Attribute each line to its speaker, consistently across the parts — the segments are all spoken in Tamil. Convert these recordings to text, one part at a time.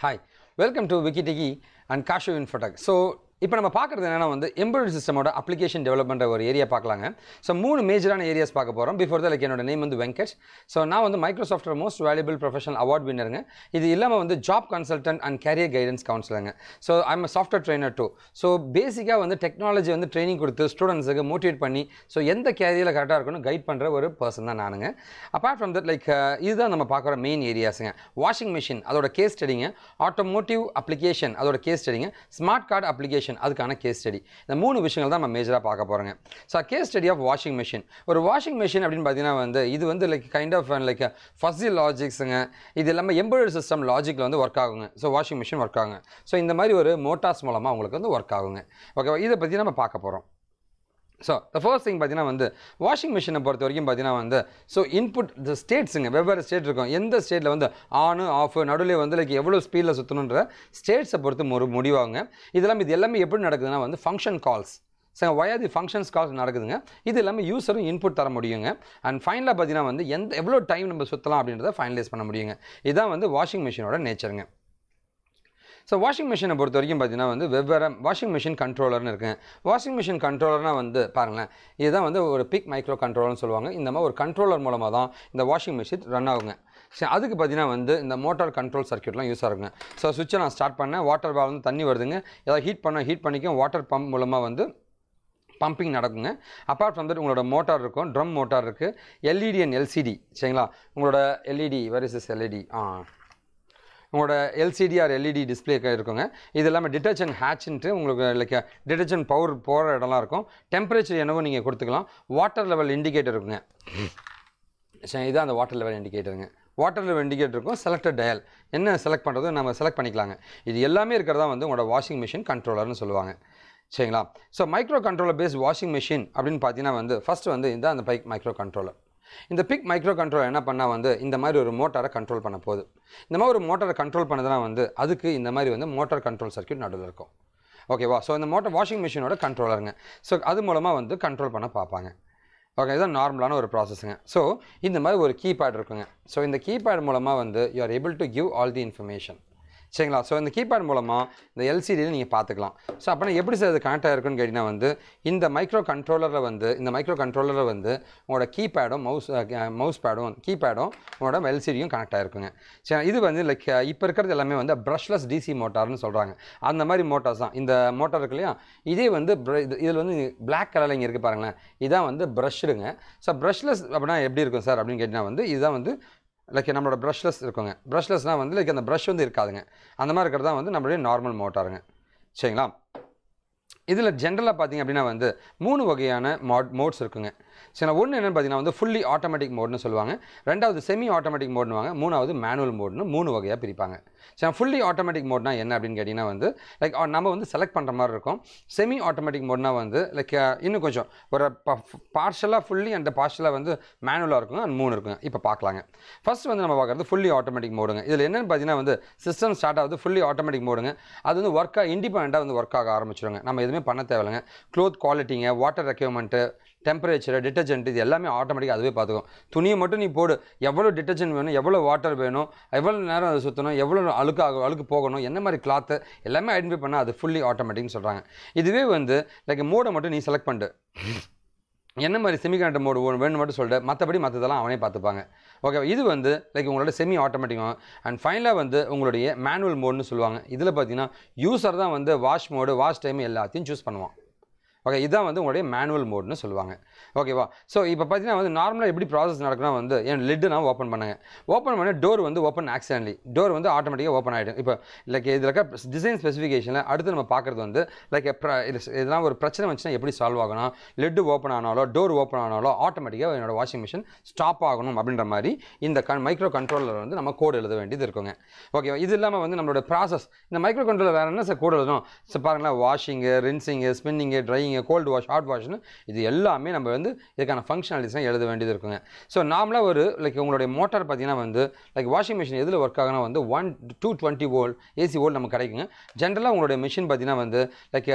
Speaker 1: Hi, welcome to Wikitiki and Cashew Infotech. So, இப்போ நம்ம பார்க்குறது என்னென்னா வந்து எம்பர்டு சிஸ்டமோட அப்ளிகேஷன் டெவலப்மெண்ட் ஒரு ஏரியா பார்க்கலாங்க. ஸோ மூணு மேஜரான ஏரியாஸ் பார்க்க போகிறோம் பிஃபோர் த லைக் என்னோட நேம் வந்து வெங்கட். ஸோ நான் வந்து Microsoft most valuable professional award வின்னருங்க இது இல்லாமல் வந்து job consultant and career guidance கவுன்சிலருங்க so I'm software trainer too so பேசிக்காக வந்து டெக்னாலஜி வந்து ட்ரைனிங் கொடுத்து ஸ்டூடெண்ட்ஸுக்கு மோட்டிவேட் பண்ணி ஸோ எந்த கேரியரில் கரெக்டாக இருக்கணும் கைட் பண்ணுற ஒரு பர்சன் தான் நானுங்க. அப்பார்ட் ஃப்ரம் தட் லைக் இதுதான் நம்ம பார்க்குற மெயின் ஏரியாஸுங்க வாஷிங் மிஷின் அதோட கேஸ் ஸ்டடிங்க ஆட்டோமோட்டிவ் அப்ளிகேஷன் அதோட கேஸ் ஸ்டடிங்க ஸ்மார்ட் கார்டு அப்ளிகேஷன் அதுக்கான கேஸ் ஸ்டடி இந்த மூணு விஷயங்கள் தான் நம்ம மேஜராக பார்க்க போகிறோங்க so case study of washing machine ஒரு வாஷிங் மிஷின் அப்படின்னு பார்த்தீங்கன்னா வந்து இது வந்து like kind of like fuzzy லாஜிக்ஸுங்க இது எல்லாமே எம்பர்டு சிஸ்டம் லாஜிக்கில் வந்து ஒர்க் ஆகுங்க. ஸோ வாஷிங் மிஷின் ஒர்க் ஆகுங்க. ஸோ இந்த மாதிரி ஒரு மோட்டார்ஸ் மூலமாக உங்களுக்கு வந்து ஒர்க் ஆகுங்க. ஓகேவா இதை பற்றி நம்ம பார்க்க போகிறோம் ஸோ த ஃபர்ஸ்ட் திங் பார்த்தீங்கன்னா வந்து வாஷிங் மிஷினை பொறுத்த வரைக்கும் பார்த்தீங்கன்னா வந்து ஸோ இன்புட் த ஸ்டேட்ஸுங்க வெவ்வேறு ஸ்டேட் இருக்கும். எந்த ஸ்டேட்டில் வந்து ஆனு ஆஃப் நடுவில் வந்து லைக் எவ்வளோ ஸ்பீடில் சுற்றணுன்ற ஸ்டேட்ஸை பொறுத்து ஒரு முடிவாங்க. இதெல்லாம் இது எல்லாமே எப்படி நடக்குதுன்னா வந்து function calls so why the functions calls நடக்குதுங்க? இது எல்லாமே யூஸரும் இன்புட் தர முடியுங்க. அண்ட் ஃபைனலாக பார்த்தீங்கன்னா வந்து எந்த எவ்வளோ டைம் நம்ம சுற்றலாம் அப்படின்றத ஃபைனலைஸ் பண்ண முடியுங்க. இதுதான் வந்து வாஷிங் மிஷினோட நேச்சருங்க ஸோ வாஷிங் மிஷினை பொறுத்த வரைக்கும் பார்த்தீங்கன்னா வந்து வெவ்வேறு வாஷிங் மிஷின் கண்ட்ரோலர்னு இருக்குங்க வாஷிங் மிஷின் கண்ட்ரோலர்னால் வந்து பாருங்களேன் இதுதான் வந்து ஒரு பிக் மைக்ரோ கண்ட்ரோலர்னு சொல்லுவாங்க. இந்த மாதிரி ஒரு கண்ட்ரோலர் மூலமாக தான் இந்த வாஷிங் மிஷின் ரன் ஆகுங்க. சரி அதுக்கு பார்த்தீங்கன்னா வந்து இந்த மோட்டார் கண்ட்ரோல் சர்க்யூட்லாம் யூஸ் ஆகுங்க ஸோ சுவிட்சை நான் ஸ்டார்ட் பண்ணேன். வாட்டர் பால் வந்து தண்ணி வருதுங்க. ஏதாவது ஹீட் பண்ண ஹீட் பண்ணிக்கும். வாட்டர் பம்ப் மூலமாக வந்து பம்பிங் நடக்குங்க. அப்பார்ட் ஃப்ரம் தட் உங்களோட மோட்டார் இருக்கும். ட்ரம் மோட்டார் இருக்குது எல்இடி அண்ட் எல்சிடி சரிங்களா? உங்களோட எல்இடி வெரிசஸ் எல்இடி ஆ. உங்களோட எல்சிடி ஆர் எல்இடி டிஸ்பிளே இருக்குங்க. இது இல்லாமல் டிட்டர்ஜென்ட் ஹேட்ச்ன்ட்டு உங்களுக்கு லைக் டிட்டர்ஜென்ட் பவர் போகிற இடம்லாம் இருக்கும். டெம்பரேச்சர் என்னவோ நீங்கள் கொடுத்துக்கலாம். வாட்டர் லெவல் இண்டிகேட்டர் இருக்குங்க. சரி இதான் அந்த வாட்டர் லெவல் இண்டிகேட்டருங்க வாட்டர் லெவல் இண்டிகேட்டர் இருக்கும் செலக்டட் டயல் என்ன செலக்ட் பண்ணுறது நம்ம செலக்ட் பண்ணிக்கலாங்க. இது எல்லாமே இருக்கிறதா வந்து உங்களோட வாஷிங் மிஷின் கண்ட்ரோலர்னு சொல்லுவாங்க. சரிங்களா? So micro controller based washing machine அப்படின்னு பார்த்தீங்கன்னா வந்து ஃபஸ்ட்டு வந்து இந்த அந்த பைக் மைக்ரோ கண்ட்ரோலர் இந்த பிக் மைக்ரோ கண்ட்ரோல் என்ன பண்ணால் வந்து இந்த மாதிரி ஒரு மோட்டாரை கண்ட்ரோல் பண்ண போகுது. இந்த மாதிரி ஒரு மோட்டாரை கண்ட்ரோல் பண்ணதுனா வந்து அதுக்கு இந்த மாதிரி வந்து மோட்டார் கண்ட்ரோல் சர்க்கியூட் நடுவில் இருக்கும். ஓகேவா ஸோ இந்த மோட்டார் வாஷிங் மிஷினோட கண்ட்ரோலருங்க ஸோ அது மூலமாக வந்து கண்ட்ரோல் பண்ண பார்ப்பாங்க. ஓகே இதுதான் நார்மலான ஒரு ப்ராசஸுங்க ஸோ இந்த மாதிரி ஒரு கீபேட் இருக்குங்க. ஸோ இந்த கீபேட் மூலமாக வந்து you are able to give all the information சரிங்களா? ஸோ இந்த கீபேட் மூலமாக இந்த எல்சிடியில் நீங்கள் பார்த்துக்கலாம் ஸோ அப்போ எப்படி சார் அது கனெக்ட் ஆகிருக்குன்னு கேட்டிங்கன்னா வந்து இந்த மைக்ரோ கண்ட்ரோலரில் வந்து இந்த மைக்ரோ கண்ட்ரோலரில் வந்து உங்களோட கீபேடும் மவுஸ் மவுஸ் பேடும் கீபேடும் உங்களோட எல்சிடியும் கனெக்ட் ஆகிருக்குங்க சரி இது வந்து லைக் இப்போ இருக்கிறது எல்லாமே வந்து ப்ரஷ்லெஸ் டிசி மோட்டார்னு சொல்கிறாங்க அந்த மாதிரி மோட்டார்ஸ் தான். இந்த மோட்டார் இருக்கு இல்லையா? இதே வந்து இதில் வந்து பிளாக் கலரில் இங்கே இருக்குது பாருங்களேன். இதான் வந்து ப்ரஷ்டுங்க ஸோ ப்ரஷ்லெஸ் அப்படின்னா எப்படி இருக்கும் சார் அப்படின்னு கேட்டிங்கன்னா வந்து இதுதான் வந்து லைக் நம்மளோட ப்ரஷ்லெஸ் இருக்குங்க. ப்ரஷ்லெஸ்னால் வந்து லைக் அந்த ப்ரஷ் வந்து இருக்காதுங்க. அந்த மாதிரி இருக்கிறது தான் வந்து நம்மளுடைய நார்மல் மோட்டாருங்க சரிங்களா? இதில் ஜென்ரலாக பார்த்தீங்க அப்படின்னா வந்து மூணு வகையான மாட் மோட்ஸ் இருக்குங்க. சரி ஒன்று என்னென்னு பார்த்தீங்கன்னா வந்து ஃபுல்லி ஆட்டோமேட்டிக் மோட்னு சொல்லுவாங்க. ரெண்டாவது செமி ஆட்டோமேட்டிக் மோட்னுவாங்க மூணாவது மேனுவல் மோட்னு மூணு வகையாக பிரிப்பாங்க. சரி ஃபுல்லி ஆட்டோமேட்டிக் மோட்னா என்ன அப்படின்னு கேட்டிங்கன்னா வந்து லைக் நம்ம வந்து செலக்ட் பண்ணுற மாதிரி இருக்கும். செமி ஆட்டோமேட்டிக் மோட்னா வந்து லைக் இன்னும் கொஞ்சம் ஒரு பார்ஷலாக ஃபுல்லி அண்ட் பார்ஷலாக வந்து மேனுவலாக இருக்குங்க அண்ட் மூணு இருக்குங்க இப்போ பார்க்கலாங்க ஃபர்ஸ்ட் வந்து நம்ம பார்க்குறது ஃபுல்லி ஆட்டோமேட்டிக் மோடுங்க இதில் என்னென்னு பார்த்தீங்கன்னா வந்து சிஸ்டம் ஸ்டார்ட் ஆகுது ஃபுல்லி ஆட்டோமேட்டிக் மோடுங்க அது வந்து ஒர்க்காக இண்டிபெண்ட்டாக வந்து ஒர்க் ஆக ஆரம்பிச்சிருங்க. நம்ம எதுவுமே பண்ண தேவையில்லைங்க. க்ளோத் குவாலிட்டிங்க வாட்டர் ரெக்யூர்மெண்ட்டு டெம்பரேச்சர் டிட்டர்ஜென்ட் இது எல்லாமே ஆட்டோமேட்டிக்காக அதுவே பார்த்துக்கும் துணியை மட்டும் நீ போடு. எவ்வளோ டிட்டர்ஜென்ட் வேணும் எவ்வளோ வாட்டர் வேணும் எவ்வளோ நேரம் அதை சுற்றணும் எவ்வளோ அழுக்கு ஆகும் அழுக்கு போகணும். என்ன மாதிரி கிளாத்து எல்லாமே ஐடென்டிஃபை பண்ணால் அது ஃபுல்லி ஆட்டோமேட்டிக்னு சொல்கிறாங்க இதுவே வந்து லைக் மோடை மட்டும் நீ செலக்ட் பண்ணிட்டு என்ன மாதிரி செமிகண்டர் மோடு வேணும் மட்டும் சொல்லிட்டு மற்றபடி மற்றதெல்லாம் அவனே பார்த்துப்பாங்க. ஓகே இது வந்து லைக் உங்களோட செமி ஆட்டோமேட்டிக்காக அண்ட் ஃபைனலாக வந்து உங்களுடைய மேனுவல் மோடுன்னு சொல்லுவாங்க. இதில் பார்த்தீங்கன்னா யூசர் தான் வந்து வாஷ் மோடு வாஷ் டைம் எல்லாத்தையும் சூஸ் பண்ணுவான். ஓகே இதுதான் வந்து உங்களுடைய மேனுவல் மோடுன்னு சொல்லுவாங்க. ஓகேவா? ஸோ இப்போ பார்த்தீங்கன்னா வந்து நார்மலாக எப்படி ப்ராசஸ் நடக்குன்னா வந்து என் லிட்டு நான் ஓப்பன் பண்ணுங்க. ஓப்பன் பண்ண டோர் வந்து ஓப்பன் ஆக்சிடென்ட்லி டோர் வந்து ஆட்டோமேட்டிக்காக ஓப்பன் ஆகிடும் இப்போ லைக் இதில் இருக்க டிசைன் ஸ்பெசிஃபிகேஷனில் அடுத்து நம்ம பார்க்குறது வந்து லைக் இதெல்லாம் ஒரு பிரச்சனை வந்துச்சுன்னா எப்படி சால்வ் ஆகணும்? லிட்டு ஓப்பன் ஆனாலோ டோர் ஓப்பன் ஆனாலோ ஆட்டோமேட்டிக்காக என்னோட வாஷிங் மிஷின் ஸ்டாப் ஆகணும் அப்படின்ற மாதிரி இந்த கண் மைக்ரோ கண்ட்ரோலர் வந்து நம்ம கோடு எழுத வேண்டியது இருக்குங்க. ஓகேவா இது இல்லாமல் வந்து நம்மளோட ப்ராசஸ் இந்த மைக்ரோ கண்ட்ரோலர் வேறு என்ன சார் கோடு எழுதணும்? சார் பாருங்களேன் washing rinsing spinning drying cold wash hot வாஷ்னு இது எல்லாமே நம்ம வந்து இதுக்கான ஃபங்க்ஷனாலிட்டிஸ்லாம் எழுத வேண்டியது இருக்குங்க. ஸோ நார்மலாக ஒரு லைக் உங்களுடைய மோட்டார் பார்த்தீங்கன்னா வந்து லைக் வாஷிங் மிஷின் எதில் ஒர்க் ஆகுனா வந்து one two twenty volt AC volt நமக்கு கிடைக்குங்க. ஜென்ரலாக உங்களுடைய மிஷின் பார்த்தீங்கன்னா வந்து லைக்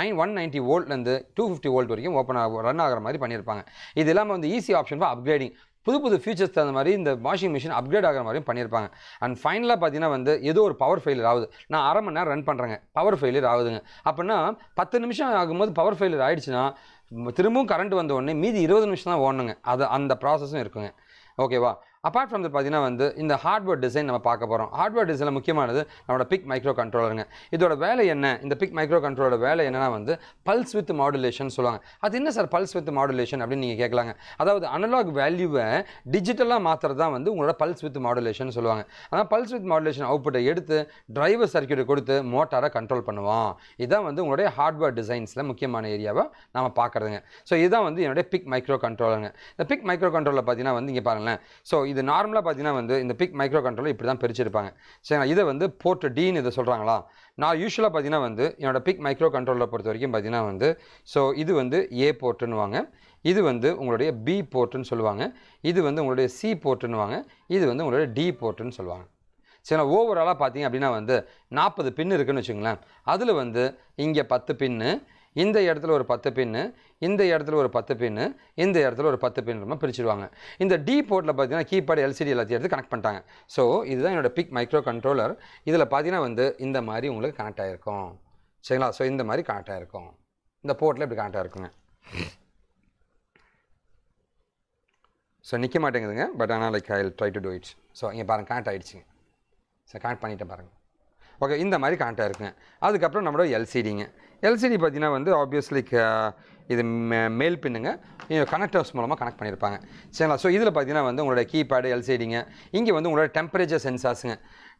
Speaker 1: நைன் ஒன் நைன்ட்டி வோல்ட்லேருந்து டூ ஃபிஃப்டி வோல்ட் வரைக்கும் ஓப்பன் ஆக ரன் ஆகிற மாதிரி பண்ணியிருப்பாங்க. இது இல்லாமல் வந்து ஈஸி ஆப்ஷன் ஃபார் அப்கிரேடிங் புது புது ஃபீச்சர்ஸ் தகுந்த மாதிரி இந்த வாஷிங் மிஷின் அப்கிரேட் ஆகிற மாதிரியும் பண்ணியிருப்பாங்க. அண்ட் ஃபைனலாக பார்த்தீங்கன்னா வந்து ஏதோ ஒரு பவர் ஃபெயிலியர் ஆகுது. நான் அரை மணி நேரம் ரன் பண்ணுறேங்க பவர் ஃபெயிலியர் ஆகுதுங்க. அப்படின்னா பத்து நிமிஷம் ஆகும்போது பவர் ஃபெயிலியர் ஆகிடுச்சுன்னா திரும்பவும் கரண்ட் வந்த உடனே மீதி இருபது நிமிஷம் தான் ஓடணுங்க. அது அந்த ப்ராசஸும் இருக்குங்க. ஓகேவா அப்பார்ட் ஃப்ரம் பார்த்தீங்கன்னா வந்து இந்த ஹார்ட்வேர் டிசைன் நம்ம பார்க்க போகிறோம் ஹார்ட்வேர் டிசைனில் முக்கியமானது நம்மளோட பிக் மைக்ரோ கண்ட்ரோலருங்க இதோட வேலை என்ன? இந்த பிக் மைக்ரோ கண்ட்ரோலோட வேலை என்னன்னா வந்து பல்ஸ் வித் மாடுலேஷன் சொல்லுவாங்க. அது என்ன சார் பல்ஸ் வித் மாடுலேஷன் அப்படின்னு நீங்கள் கேட்கலாங்க. அதாவது அனலாக் வேல்யூவை டிஜிட்டலாக மாற்றுறது தான் வந்து உங்களோட பல்ஸ் வித் மாடுலேஷன் சொல்லுவாங்க. ஆனால் பல்ஸ் வித் மாடுலேஷன் அவுட்புட்டை எடுத்து டிரைவர் சர்க்கியூட்டை கொடுத்து மோட்டாரை கண்ட்ரோல் பண்ணுவோம். இதுதான் வந்து உங்களுடைய ஹார்ட்வேர் டிசைன்ஸில் முக்கியமான ஏரியாவை நம்ம பார்க்குறதுங்க. ஸோ இதுதான் வந்து என்னுடைய பிக் மைக்ரோ கண்ட்ரோலருங்க இந்த பிக் மைக்ரோ கண்ட்ரோலில் பார்த்தீங்கன்னா வந்து இங்கே பாருங்களேன். ஸோ இது இது நார்மலாக பார்த்தீங்கன்னா வந்து இந்த பிக் மைக்ரோ கண்ட்ரோலர் இப்படி தான் பிரிச்சிருப்பாங்க. சரிங்களா? இதை வந்து போர்ட் டின்னு இதை சொல்கிறாங்களா நான் யூஸ்வலாக பார்த்தீங்கன்னா வந்து என்னோட பிக் மைக்ரோ கண்ட்ரோலில் பொறுத்த வரைக்கும் பார்த்தீங்கன்னா வந்து ஸோ இது வந்து ஏ போர்ட்டுன்னுவாங்க இது வந்து உங்களுடைய பி போர்ட்டுன்னு சொல்லுவாங்க. இது வந்து உங்களுடைய சி போர்ட்டுன்னுவாங்க இது வந்து உங்களுடைய டி போர்ட்டுன்னு சொல்லுவாங்க. சரிங்களா? ஓவராலாக பார்த்தீங்க அப்படின்னா வந்து நாற்பது பின் இருக்குன்னு வச்சுங்களேன் அதில் வந்து இங்கே பத்து பின்னு இந்த இடத்துல ஒரு பத்து பின்னு இந்த இடத்துல ஒரு பத்து பின்னு இந்த இடத்துல ஒரு பத்து பின் நம்ம பிரிச்சுடுவாங்க. இந்த டி போர்ட்டில் பார்த்தீங்கன்னா கீபேட் எல்சிடி எல்லாத்தையும் எடுத்து கனெக்ட் பண்ணிட்டாங்க. ஸோ இதுதான் என்னோட பிக் மைக்ரோ கண்ட்ரோலர் இதில் பார்த்தீங்கன்னா வந்து இந்த மாதிரி உங்களுக்கு கனெக்ட் ஆகிருக்கும் சரிங்களா? ஸோ இந்த மாதிரி கனெக்ட் ஆகிருக்கும் இந்த போர்ட்டில் இப்படி கனெக்ட் ஆகிருக்குங்க ஸோ நிற்க மாட்டேங்குதுங்க பட் ஆனால் like I try to do it's so இங்கே பாருங்கள் கனெக்ட் ஆகிடுச்சிங்க ஸோ கனெக்ட் பண்ணிவிட்டேன் பாருங்கள் ஓகே இந்த மாதிரி கனெக்ட் ஆகிருக்குங்க அதுக்கப்புறம் நம்மளோட எல்சிடிங்க எல்சிடி பார்த்தீங்கன்னா வந்து ஆப்வியஸ்லி இது மே- மேல் பின்னுங்க கனெக்டர்ஸ் மூலமாக கனெக்ட் பண்ணியிருப்பாங்க. சரிங்களா? ஸோ இதில் பார்த்தீங்கன்னா வந்து உங்களோட கீபேடு எல்சிடிங்க இங்கே வந்து உங்களோட டெம்பரேச்சர் சென்சார்ஸுங்க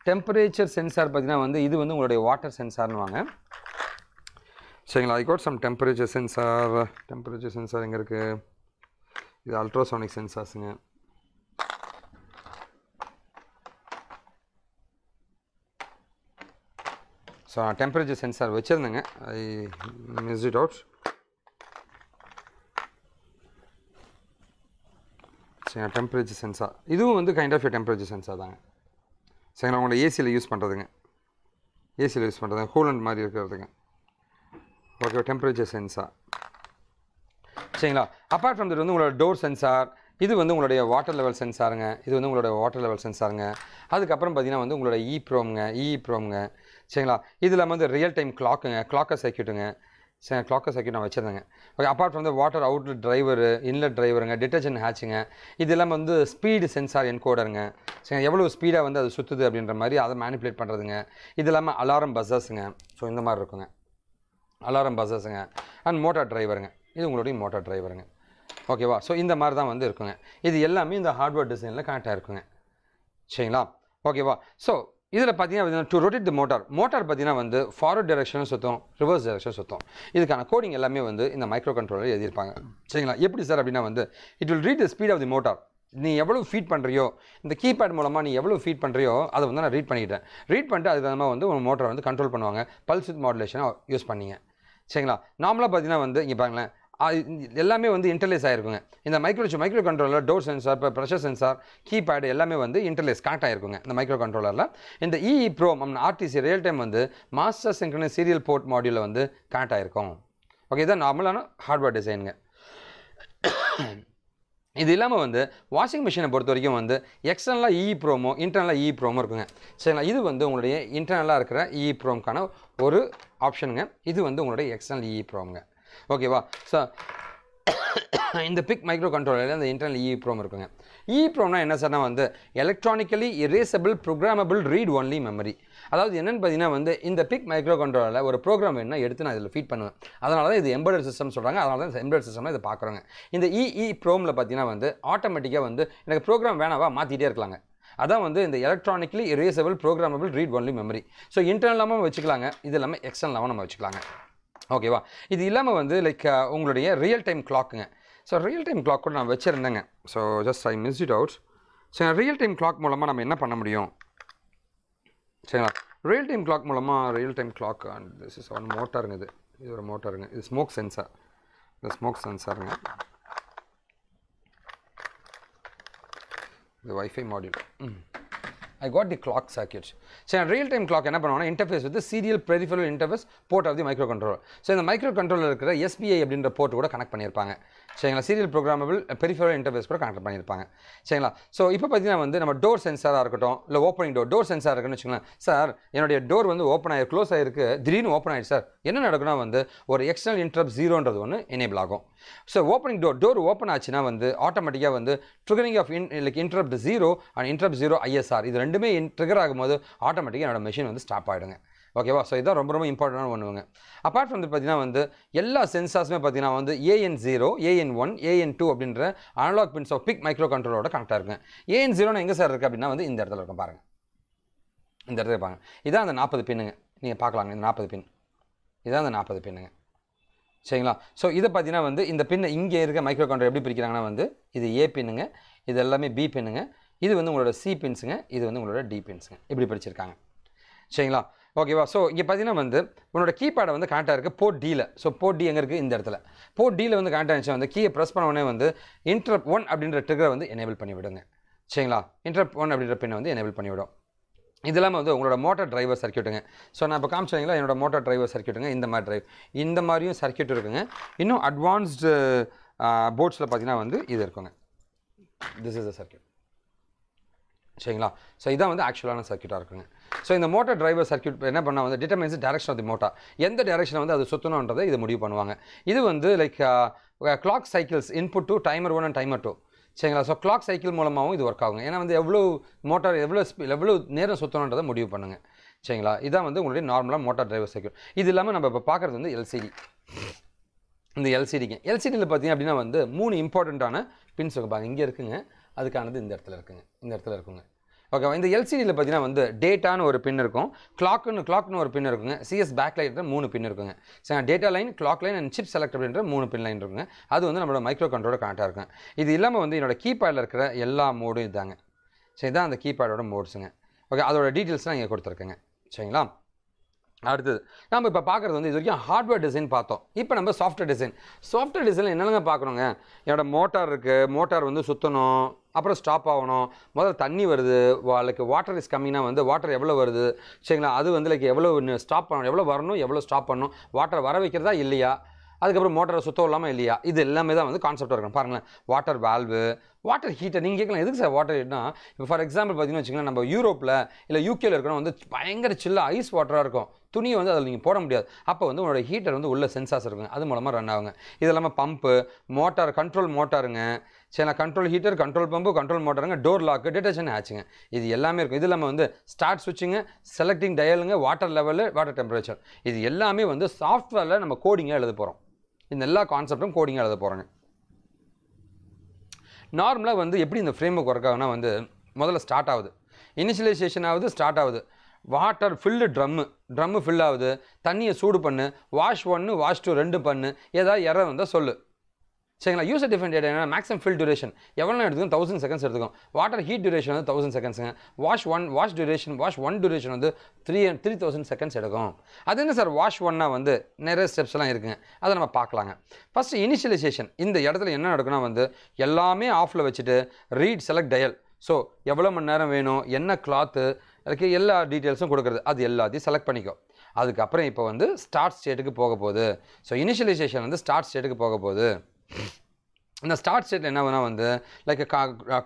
Speaker 1: டெம்பரேச்சர் சென்சார் பார்த்தீங்கன்னா வந்து இது வந்து உங்களுடைய வாட்டர் சென்சார்னுவாங்க சரிங்களா? I got some temperature sensor temperature sensor எங்கே இருக்குது இது அல்ட்ராசோனிக் சென்சார்ஸுங்க ஸோ நான் டெம்பரேச்சர் சென்சார் வச்சுருந்தேங்க. ஐ மிஸ் இட் அவுட் சரிங்க டெம்பரேச்சர் சென்சார் இதுவும் வந்து கைண்ட் ஆஃப் டெம்பரேச்சர் சென்சார் தாங்க. சரிங்களா உங்களோட ஏசியில் யூஸ் பண்ணுறதுங்க ஏசியில் யூஸ் பண்ணுறதுங்க கூலண்ட் மாதிரி இருக்கிறதுங்க. ஓகே டெம்பரேச்சர் சென்சார் சரிங்களா? அப்பார்ட் ஃப்ரம் தட் வந்து உங்களோட டோர் சென்சார் இது வந்து உங்களுடைய வாட்டர் லெவல் சென்சாருங்க இது வந்து உங்களுடைய வாட்டர் லெவல் சென்சாருங்க அதுக்கப்புறம் பார்த்தீங்கன்னா வந்து உங்களோட இ ப்ரோம்ங்க இ ப்ரோம்ங்க சரிங்களா? இது இல்லாமல் வந்து ரியல் டைம் கிளாக்குங்க கிளாக்கர் சர்க்கியூட்டுங்க சரி கிளாக்கர் சர்க்கியூட் நான் வச்சுருந்தேங்க. Okay apart from the water outlet driver inlet டிரைவருங்க detergent ஹேட்சுங்க இது இல்லாமல் வந்து ஸ்பீடு சென்சார் என்கோடருங்க சரி எவ்வளோ ஸ்பீடாக வந்து அது சுற்றுது அப்படின்ற மாதிரி அதை மேனிப்புலேட் பண்ணுறதுங்க இது இல்லாமல் அலாரம் பஸ்ஸஸுங்க ஸோ இந்த மாதிரி இருக்குங்க. அலாரம் பஸ்ஸஸுங்க அண்ட் மோட்டார் டிரைவருங்க இது உங்களுடைய மோட்டார் டிரைவருங்க ஓகேவா ஸோ இந்த மாதிரி தான் வந்து இருக்குங்க. இது எல்லாமே இந்த ஹார்ட்வேர் டிசைனில் கனெக்ட் ஆகிருக்குங்க சரிங்களா? ஓகேவா ஸோ இதில் பார்த்தீங்கன்னா to rotate the motor motor பார்த்தீங்கன்னா வந்து ஃபார்வர்ட் டைரக்ஷனும் சுத்தம் ரிவர்ஸ் டைரக்ஷன் சுத்தம். இதுக்கான கோடிங் எல்லாமே வந்து இந்த மைக்ரோ கண்ட்ரோலர் எழுதியிருப்பாங்க. சரிங்களா? எப்படி சார் அப்படின்னா வந்து it will read the speed of the motor நீ எவ்வளோ ஃபீட் பண்ணுறியோ இந்த கீபேட் மூலமாக நீ எவ்வளோ ஃபீட் பண்ணுறியோ அதை வந்து நான் ரீட் பண்ணிக்கிட்டேன் ரீட் பண்ணிட்டு அதுக்கு தகுந்த வந்து உங்கள் மோட்டரை வந்து கண்ட்ரோல் பண்ணுவாங்க. பல்ஸ் வித் மாடுலேஷனை யூஸ் பண்ணீங்க. சரிங்களா? நார்மலாக பார்த்தீங்கன்னா வந்து இங்கே பாருங்களேன். எல்லாமே வந்து இன்டர்லேஸ் ஆகிருக்குங்க இந்த micro micro controller door sensor இப்போ ப்ரெஷர் சென்சார் கீபேடு எல்லாமே வந்து இன்டர்லேஸ் கனெக்ட் ஆகிருக்குங்க இந்த மைக்ரோ கண்ட்ரோலரில் இந்த EE pro RTC real time வந்து மாஸ்டர் சிங்க்ரனஸ் சீரியல் போர்ட் மாடியூலில் வந்து கனெக்ட் ஆகிருக்கும் ஓகே இதான் நார்மலான ஹார்ட்வேர் டிசைனுங்க இது இல்லாமல் வந்து வாஷிங் மிஷினை பொறுத்த வரைக்கும் வந்து எக்ஸ்டர்னலாக இஇ ப்ரோமோ இன்டர்னலாக இ ப்ரோமோ இருக்குங்க. சரிங்களா? இது வந்து உங்களுடைய இன்டர்னலாக இருக்கிற இ ப்ரோம்க்கான ஒரு ஆப்ஷனுங்க இது வந்து உங்களுடைய எக்ஸ்டர்னல் இ ப்ரோம்ங்க ஓகேவா ஸோ இந்த பிக் மைக்ரோ கண்ட்ரோலரில் அந்த இன்டர்னல் இ ப்ரோம் இருக்குங்க. இ ப்ரோம்னா என்ன சார்னா வந்து electronically erasable programmable read only memory அதாவது என்னென்னு பார்த்தீங்கன்னா வந்து இந்த பிக் மைக்ரோ கண்ட்ரோலரில் ஒரு ப்ரோக்ராம் வேணும்னா எடுத்து நான் இதில் ஃபீட் பண்ணுவேன். அதனால தான் இது எம்பர்டட் சிஸ்டம் சொல்கிறாங்க அதனால தான் எம்பர்டட் சிஸ்டம் இதை பார்க்குறாங்க இந்த இஇ ப்ரோமில் பார்த்தீங்கன்னா வந்து ஆட்டோமேட்டிக்காக வந்து எனக்கு ப்ரோக்ராம் வேணாவா மாற்றிட்டே இருக்கலாங்க. அதான் வந்து இந்த electronically erasable programmable read only memory so இன்டர்னலாகவும் வச்சுக்கலாங்க. இது இல்லாமல் எக்ஸ்டர்னலாகவும் நம்ம வச்சுக்கலாங்க. ஓகேவா இது இல்லாமல் வந்து லைக் உங்களுடைய ரியல் டைம் கிளாக்குங்க ஸோ ரியல் டைம் கிளாக் கூட நான் வச்சுருந்தேங்க. So just I miss it out so real time clock மூலமாக நம்ம என்ன பண்ண முடியும்? சரிங்களா? ரியல் டைம் கிளாக் மூலமாக real time clock and this is one மோட்டாருங்க இது. இது ஒரு மோட்டாருங்க இது ஸ்மோக் சென்சார் இந்த ஸ்மோக் சென்சாருங்க இது wifi module I got the clock circuits சரி ரியல் டைம் கிளாக் என்ன பண்ணுவோம்னா இன்டர்ஃபேஸ் வந்து serial peripheral interface port of the micro controller so இந்த மைக்ரோ கண்ட்ரோலர் இருக்கிற எஸ்பிஐ அப்படின்ற போர்ட் கூட கனெக்ட் பண்ணியிருப்பாங்க. சரிங்களா? சீரியல் ப்ரோக்ராமபிள் பெரிஃபரல் இன்டர்ஃபேஸ் கூட கனெக்ட் பண்ணியிருப்பாங்க. சரிங்களா? ஸோ இப்போ பார்த்தீங்கன்னா வந்து நம்ம டோர் சென்சாராக இருக்கட்டும் இல்லை ஓப்பனிங் டோர் டோர் சென்சார் இருக்குன்னு வச்சுக்கோங்களேன். சார் என்னுடைய டோர் வந்து ஓப்பன் ஆகி க்ளோஸ் ஆகிருக்கு திடீர்னு ஓப்பன் ஆயிடுச்சு சார் என்ன நடக்கும்னா வந்து ஒரு எக்ஸ்டர்னல் இன்டரப்ட் ஜீரோன்றது ஒன்று எனேபிள் ஆகும். So opening door door open ஆச்சுன்னா வந்து ஆட்டோமேட்டிக்காக வந்து triggering of in like interrupt zero and interrupt zero ISR இது ரெண்டுமே ட்ரிகர் ஆகும்போது ஆட்டோமேட்டிக்காக என்னோட மெஷின் வந்து ஸ்டாப் ஆகிடுங்க ஓகேவா? ஸோ இதான் ரொம்ப ரொம்ப இம்பார்ட்டண்டான ஒன்றுங்க அப்பார்ட் ஃப்ரம் பார்த்தீங்கன்னா வந்து எல்லா சென்சார்ஸுமே பார்த்தீங்கன்னா வந்து AN zero AN one AN two அப்படின்ற analog pins of PIC micro கண்ட்ரோலோட கனெக்டாக இருக்குங்க. ஏஎன் ஜீரோன்னு எங்கே சார் இருக்குது அப்படின்னா வந்து இந்த இடத்துல இருக்கும் பாருங்கள் இந்த இடத்துல இருப்பாங்க இதான் அந்த நாற்பது பின்னுங்க நீங்கள் பார்க்கலாங்க இந்த நாற்பது பின் இதான் அந்த நாற்பது பின்னுங்க சரிங்களா? ஸோ இதை பார்த்தீங்கன்னா வந்து இந்த பின்னை இங்கே இருக்க மைக்ரோ கண்ட்ரோல் எப்படி பிரிக்கிறாங்கன்னா வந்து இது ஏ பின்னுங்க இது எல்லாமே பி பின்னுங்க இது வந்து உங்களோட சி பின்ஸுங்க இது வந்து உங்களோட டி பின்ஸுங்க இப்படி பிரிச்சிருக்காங்க. சரிங்களா? ஓகேவா? ஸோ இங்கே பார்த்தீங்கன்னா வந்து உன்னோட கீபேடை வந்து கனெக்டாக இருக்குது போர்ட் டியில் ஸோ போர்ட் டி எங்கே இருக்குது இந்த இடத்துல. போர்ட் டியில் வந்து கனெக்ட் ஆகிடுச்சு வந்து கீயை ப்ரெஸ் பண்ண உடனே வந்து இன்டர்ப் ஒன் அப்படின்ற ட்ரிகரை வந்து எனேபிள் பண்ணி விடுங்க சரிங்களா? இன்டர்ப் ஒன் அப்படின்ற பின்னை வந்து எனேபிள் பண்ணிவிடும். இது இல்லாமல் வந்து உங்களோட மோட்டார் டிரைவர் சர்க்கியூட்டுங்க ஸோ நான் இப்போ காமிச்சிங்களா என்னோட மோட்டார் டிரைவர் சர்க்கியூட்டுங்க இந்த மாதிரி டிரைவ் இந்த மாதிரியும் சர்க்கியூட் இருக்குங்க. இன்னும் அட்வான்ஸ்டு போர்ட்ஸில் பார்த்தீங்கன்னா வந்து இது இருக்குங்க. திஸ் இஸ் அ சர்க்கியூட் சரிங்களா? ஸோ இதான் வந்து ஆக்சுவலான சர்க்கியூட்டாக இருக்குங்க. ஸோ இந்த மோட்டார் டிரைவர் சர்க்கியூட் என்ன பண்ணால் வந்து determines direction of the motor எந்த டேரக்ஷனை வந்து அது சுற்றணுன்றதை இது முடிவு பண்ணுவாங்க. இது வந்து like clock cycles input to timer one and timer two சரிங்களா? ஸோ கிளாக் சைக்கிள் மூலமாகவும் இது ஒர்க் ஆகும் ஏன்னா வந்து எவ்வளோ மோட்டார் எவ்வளோ ஸ்பீ எவ்வளோ நேரம் சுற்றணுன்றதை முடிவு பண்ணுங்க. சரிங்களா? இதான் வந்து உங்களுடைய நார்மலாக மோட்டார் டிரைவர் சைக்கிள் இது இல்லாமல் நம்ம இப்போ பார்க்குறது வந்து எல்சிடி இந்த எல்சிடிங்க எல்சிடியில் பார்த்தீங்க அப்படின்னா வந்து மூணு இம்பார்ட்டண்ட்டான பின்ஸ் வைப்பாங்க இங்கே இருக்குங்க. அதுக்கானது இந்த இடத்துல இருக்குங்க. இந்த இடத்துல இருக்குங்க. ஓகேவா இந்த எல்சிடியில் பார்த்தீங்கன்னா வந்து டேட்டான்னு ஒரு பின் இருக்கும். கிளாக்குன்னு கிளாக்னு ஒரு பின் இருக்குங்க. சிஎஸ் பேக் மூணு பின் இருக்குங்க. சரி data line clock line and chip select அப்படின்ற மூணு பின் லைன் இருக்குங்க. அது வந்து நம்மளோட மைக்ரோ கண்ட்ரோலோட கனெக்டாக இருக்கும். இது இல்லாமல் வந்து என்னோட கீபேடில் இருக்கிற எல்லா மோடும் இதாங்க. சரி இதான் அந்த கீபேடோட மோட்ஸுங்க ஓகே அதோட டீட்டெயில்ஸ்லாம் இங்கே கொடுத்துருக்குங்க. சரிங்களா? அடுத்தது நம்ம இப்போ பார்க்குறது வந்து இது வரைக்கும் ஹார்ட்வேர் டிசைன் பார்த்தோம். இப்போ நம்ம சாஃப்ட்வேர் டிசைன் சாஃப்ட்வேர் டிசைனில் என்னென்னங்க பார்க்கணுங்க என்னோடய மோட்டார் இருக்குது மோட்டார் வந்து சுற்றணும் அப்புறம் ஸ்டாப் ஆகணும். முதல்ல தண்ணி வருது. லைக் வாட்டர் இஸ் கம்மிங்னா வந்து வாட்டர் எவ்வளோ வருது? சரிங்களா? அது வந்து லைக் எவ்வளோ ஸ்டாப் பண்ணணும்? எவ்வளோ வரணும்? எவ்வளோ ஸ்டாப் பண்ணணும்? வாட்டர் வர வைக்கிறதா இல்லையா? அதுக்கப்புறம் மோட்டரை சுத்தம் இல்லாமல் இல்லையா? இது எல்லாமே தான் வந்து கான்செப்டாக இருக்கும் பாருங்களேன். வாட்டர் வால்வு வாட்டர் ஹீட்டர் நீங்கள் கேட்கலாம் எதுக்கு சார் வாட்டர் ஹீட்னா இப்போ ஃபார் எக்ஸாம்பிள் பார்த்தீங்கன்னு வச்சுக்கோங்களேன் நம்ம யூரோப்பில் இல்லை யூகேல இருக்கணும் வந்து பயங்கர சில்லாக ஐஸ் வாட்டராக இருக்கும். துணியை வந்து அதில் நீங்கள் போட முடியாது. அப்போ வந்து உங்களோட ஹீட்டர் வந்து உள்ள சென்சார்ஸ் இருக்குங்க. அது மூலமாக ரன் ஆகுங்க. இது இல்லாமல் பம்பு மோட்டார் கண்ட்ரோல் மோட்டாருங்க சரி control heater control pump control மோட்டருங்க door lock detection ஆச்சுங்க இது எல்லாமே இருக்கும். இது இல்லாமல் வந்து ஸ்டார்ட் சுவிட்சுங்க செலக்டிங் டயலுங்க வாட்டர் லெவலு வாட்டர் டெம்பரேச்சர் இது எல்லாமே வந்து சாஃப்ட்வேரில் நம்ம கோடிங்காக எழுத போகிறோம் இந்த எல்லா கான்செப்டும் கோடிங்காக எழுத போகிறோங்க நார்மலாக வந்து எப்படி இந்த ஃப்ரேம் ஒர்க் ஒர்க் ஆகுனா வந்து முதல்ல ஸ்டார்ட் ஆகுது. இனிஷியலைசேஷன் ஆகுது ஸ்டார்ட் ஆகுது. Water filled drum drum fill ஆகுது. தண்ணியை சூடு பண்ணு வாஷ் ஒன்று வாஷ் டூ ரெண்டு பண்ணு. ஏதாவது இற வந்தால் சொல்லு. சரிங்களா? யூசர் டிஃபரெண்ட் டேட்டா என்ன மேக்ஸிமம் ஃபில் டியூரேஷன் எவ்வளோ எடுத்துக்கும் தௌசண்ட் செகண்ட்ஸ் எடுத்துக்கும் வாட்டர் ஹீட் டியூரேஷன் வந்து thousand செகண்ட்ஸுங்க wash one wash duration wash one duration வந்து த்ரீ த்ரீ தௌசண்ட் செகண்ட்ஸ் எடுக்கும். அது என்ன சார்? வாஷ் ஒன்னாக வந்து நிறைய ஸ்டெப்ஸ் எல்லாம் இருக்குங்க. அதை நம்ம பார்க்கலாங்க. ஃபஸ்ட்டு இனிஷியலைசேஷன் இந்த இடத்துல என்ன நடக்கும்னா வந்து எல்லாமே ஆஃபில் வச்சுட்டு ரீட் செலக்ட் டயல் ஸோ எவ்வளோ மணி நேரம் வேணும்? என்ன கிளாத்து அதுக்கு எல்லா டீட்டெயில்ஸும் கொடுக்குறது. அது எல்லாத்தையும் செலக்ட் பண்ணிக்கோ. அதுக்கப்புறம் இப்போ வந்து ஸ்டார்ட் ஸ்டேட்டுக்கு போக போகுது. ஸோ இனிஷியலைசேஷன் வந்து ஸ்டார்ட் ஸ்டேட்டுக்கு போக போகுது. இந்த ஸ்டார்ட் ஸ்டேட்டில் என்ன வேணால் வந்து லைக்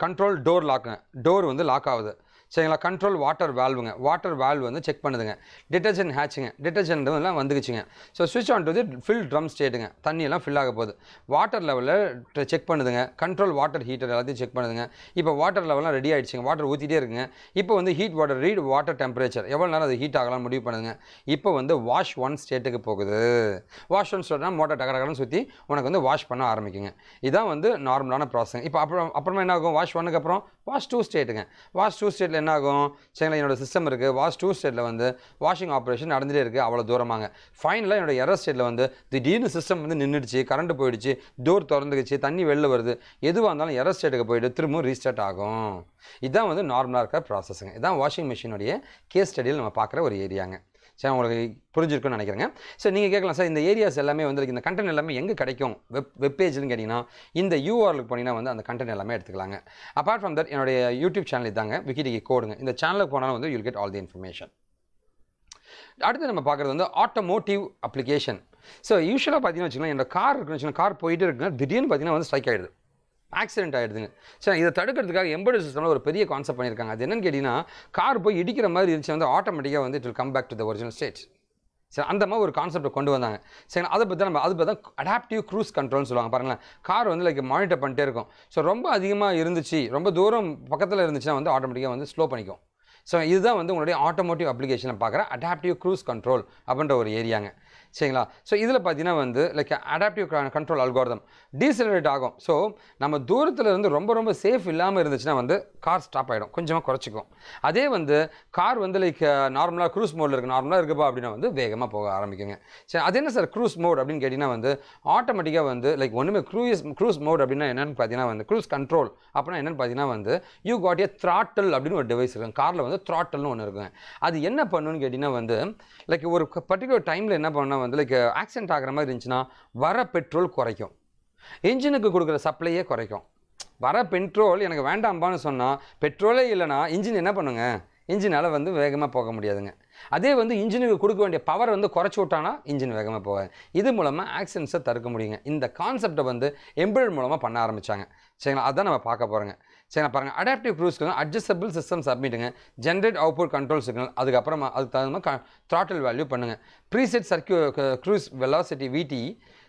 Speaker 1: கண்ட்ரோல் டோர் லாக்குங்க டோர் வந்து லாக் ஆகுது. சரிங்களா? கண்ட்ரோல் வாட்டர் வால்வுங்க வாட்டர் வால்வ் வந்து செக் பண்ணுதுங்க. டிட்டர்ஜென்ட் ஹேட்சுங்க டிட்டர்ஜென்ட் எல்லாம் வந்துக்குச்சுங்க. ஸோ சுவிட்ச் on to the fill drum ஸ்டேட்டுங்க தண்ணியெல்லாம் ஃபில் ஆக போகுது. வாட்டர் லெவலில் செக் பண்ணுதுங்க. கண்ட்ரோல் வாட்டர் ஹீட்டர் எல்லாத்தையும் செக் பண்ணுதுங்க. இப்போ வாட்டர் லெவலாம் ரெடி ஆகிடுச்சுங்க வாட்டர் ஊற்றிட்டே இருக்குங்க. இப்போ வந்து heat water read water temperature எவ்வளோ நேரம் அது ஹீட் ஆகலாம் முடிவு பண்ணுதுங்க. இப்போ வந்து வாஷ் ஒன் ஸ்டேட்டுக்கு போகுது. வாஷ் ஒன் ஸ்டேட்னா மோட்டர் டக சுற்றி உனக்கு வந்து வாஷ் பண்ண ஆரம்பிக்குங்க. இதான் வந்து நார்மலான ப்ராசஸ் இப்போ அப்புறம் அப்புறமா என்ன ஆகும்? வாஷ் ஒன்னுக்கு அப்புறம் வாஷ் டூ ஸ்டேட்டுங்க. வாஷ் டூ ஸ்டேட்டில் என்ன ஆகும் சரிங்களா என்னோட சிஸ்டம் இருக்குது வாஷ் டூ ஸ்டேட்டில் வந்து வாஷிங் ஆப்ரேஷன் நடந்துகிட்டே இருக்குது அவ்வளோ தூரமாங்க. ஃபைனலாக என்னோட எரர் ஸ்டேட்டில் வந்து திடீர்னு சிஸ்டம் வந்து நின்றுடுச்சு கரண்ட் போயிடுச்சு டோர் திறந்துக்குச்சு தண்ணி வெளில வருது. எதுவாக இருந்தாலும் எரர் ஸ்டேட்டுக்கு போயிட்டு திரும்பவும் ரீஸ்டார்ட் ஆகும். இதுதான் வந்து நார்மலாக இருக்கிற ப்ராசஸுங்க இதான் வாஷிங் மிஷினுடைய கேஸ் ஸ்டடியில் நம்ம பார்க்குற ஒரு ஏரியாங்க சரி உங்களுக்கு புரிஞ்சிருக்குன்னு நினைக்கிறேங்க. சார் நீங்கள் கேட்கலாம் சார் இந்த ஏரியாஸ் எல்லாமே வந்து இந்த கண்டென்ட் எல்லாமே எங்கே கிடைக்கும்? வெப் வெப்பேஜ்னு கேட்டிங்கன்னா இந்த யூஆர்லுக்கு போனீங்கன்னா வந்து அந்த கண்டென்ட் எல்லாமே எடுத்துக்கலாங்க. அப்பார்ட் ஃப்ரம் தட் என்னுடைய யூடியூப் சேனல் தாங்க விக்கிடிக்கு கோடுங்க இந்த சேனலுக்கு போனாலும் வந்து you'll get all the information அடுத்து நம்ம பார்க்குறது வந்து ஆட்டோமோட்டிவ் அப்ளிகேஷன் ஸோ யூஸ்வலாக பார்த்தீங்கன்னா வச்சுக்கலாம் என்னோட கார் இருக்குன்னு வச்சுக்கோங்க கார் போயிட்டு இருக்குன்னா திடீர்னு பார்த்தீங்கன்னா வந்து ஸ்ட்ரைக் ஆகிடுது ஆக்சிடென்ட் ஆகிடுதுங்க சரி இதை தடுக்கிறதுக்காக எம்பர்டு சிஸ்டமில் ஒரு பெரிய கான்செப்ட் பண்ணியிருக்காங்க. அது என்னன்னு கேட்டிங்கன்னா கார் போய் இடிக்கிற மாதிரி இருந்துச்சு வந்து ஆட்டோமேட்டிக்காக வந்து it will come back to the original state சரி அந்த மாதிரி ஒரு கான்செப்டை கொண்டு வந்தாங்க. சரி அதை பற்றி நம்ம அதை பற்றி அடாப்டிவ் க்ரூஸ் கண்ட்ரோல்னு சொல்லுவாங்க. பாருங்களேன் கார் வந்து லைக் மானிட்டர் பண்ணிட்டே இருக்கும். ஸோ ரொம்ப அதிகமாக இருந்துச்சு ரொம்ப தூரம் பக்கத்தில் இருந்துச்சுன்னா வந்து ஆட்டோமேட்டிக்காக வந்து ஸ்லோ பண்ணிக்கும். ஸோ இதுதான் வந்து உங்களுடைய ஆட்டோமோட்டிவ் அப்ளிகேஷனை பார்க்குற அடாப்டிவ் க்ரூஸ் கண்ட்ரோல் அப்படின்ற ஒரு ஏரியாங்க சரிங்களா? ஸோ இதில் பார்த்தீங்கன்னா வந்து like adaptive control algorithm decelerate ஆகும். ஸோ நம்ம தூரத்தில் இருந்து ரொம்ப ரொம்ப சேஃப் இல்லாமல் இருந்துச்சுன்னா வந்து கார் ஸ்டாப் ஆகிடும் கொஞ்சமாக குறைச்சிக்கும். அதே வந்து கார் வந்து லைக் நார்மலாக க்ரூஸ் மோடில் இருக்குது நார்மலாக இருக்குப்பா அப்படின்னா வந்து வேகமாக போக ஆரம்பிக்குங்க. சரி அது என்ன சார் க்ரூஸ் மோட் அப்படின்னு கேட்டிங்கன்னா வந்து ஆட்டோமேட்டிக்காக வந்து லைக் ஒன்றுமே க்ரூஸ் க்ரூஸ் மோட் அப்படின்னா என்னென்னு பார்த்தீங்கன்னா வந்து க்ரூஸ் கண்ட்ரோல் அப்படின்னா என்னென்னு பார்த்தீங்கன்னா வந்து யூ காட் ஏ த்ராட்டல் அப்படின்னு ஒரு டிவைஸ் இருக்கும். காரில் வந்து த்ராட்டல்னு ஒன்று இருக்குங்க அது என்ன பண்ணுன்னு கேட்டிங்கன்னா வந்து லைக் ஒரு பர்டிகுலர் டைமில் என்ன பண்ணால் வந்து லைக் ஆக்சிடென்ட் ஆகிற மாதிரி இருந்துச்சுன்னா வர பெட்ரோல் குறைக்கும். இன்ஜினுக்கு கொடுக்குற சப்ளையே குறைக்கும். வர பெட்ரோல் எனக்கு வேண்டாம்பான்னு சொன்னால் பெட்ரோலே இல்லைனா இன்ஜின் என்ன பண்ணுங்க? இன்ஜினால் வந்து வேகமாக போக முடியாதுங்க. அதே வந்து இன்ஜினுக்கு கொடுக்க வேண்டிய பவர் வந்து குறைச்சி விட்டானா இன்ஜின் வேகமாக போகாது. இது மூலமாக ஆக்சிடென்ட்ஸை தடுக்க முடியுங்க. இந்த கான்செப்டை வந்து எம்பிள் மூலமாக பண்ண ஆரம்பித்தாங்க சரிங்களா? அதான் நம்ம பார்க்க போகிறோங்க சரிங்களா பாருங்கள் அடாப்டிவ் க்ரூஸ்க்கு அட்ஜஸ்டபிள் சிஸ்டம் சப்மிட்டுங்க ஜென்ரேட் அவுட்புட் கண்ட்ரோல் சிக்னல் அதுக்கப்புறமா அதுக்கு தகுந்த மாதிரி த்ராட்டில் வேல்யூ பண்ணுங்கள் preset circuit cruise velocity VD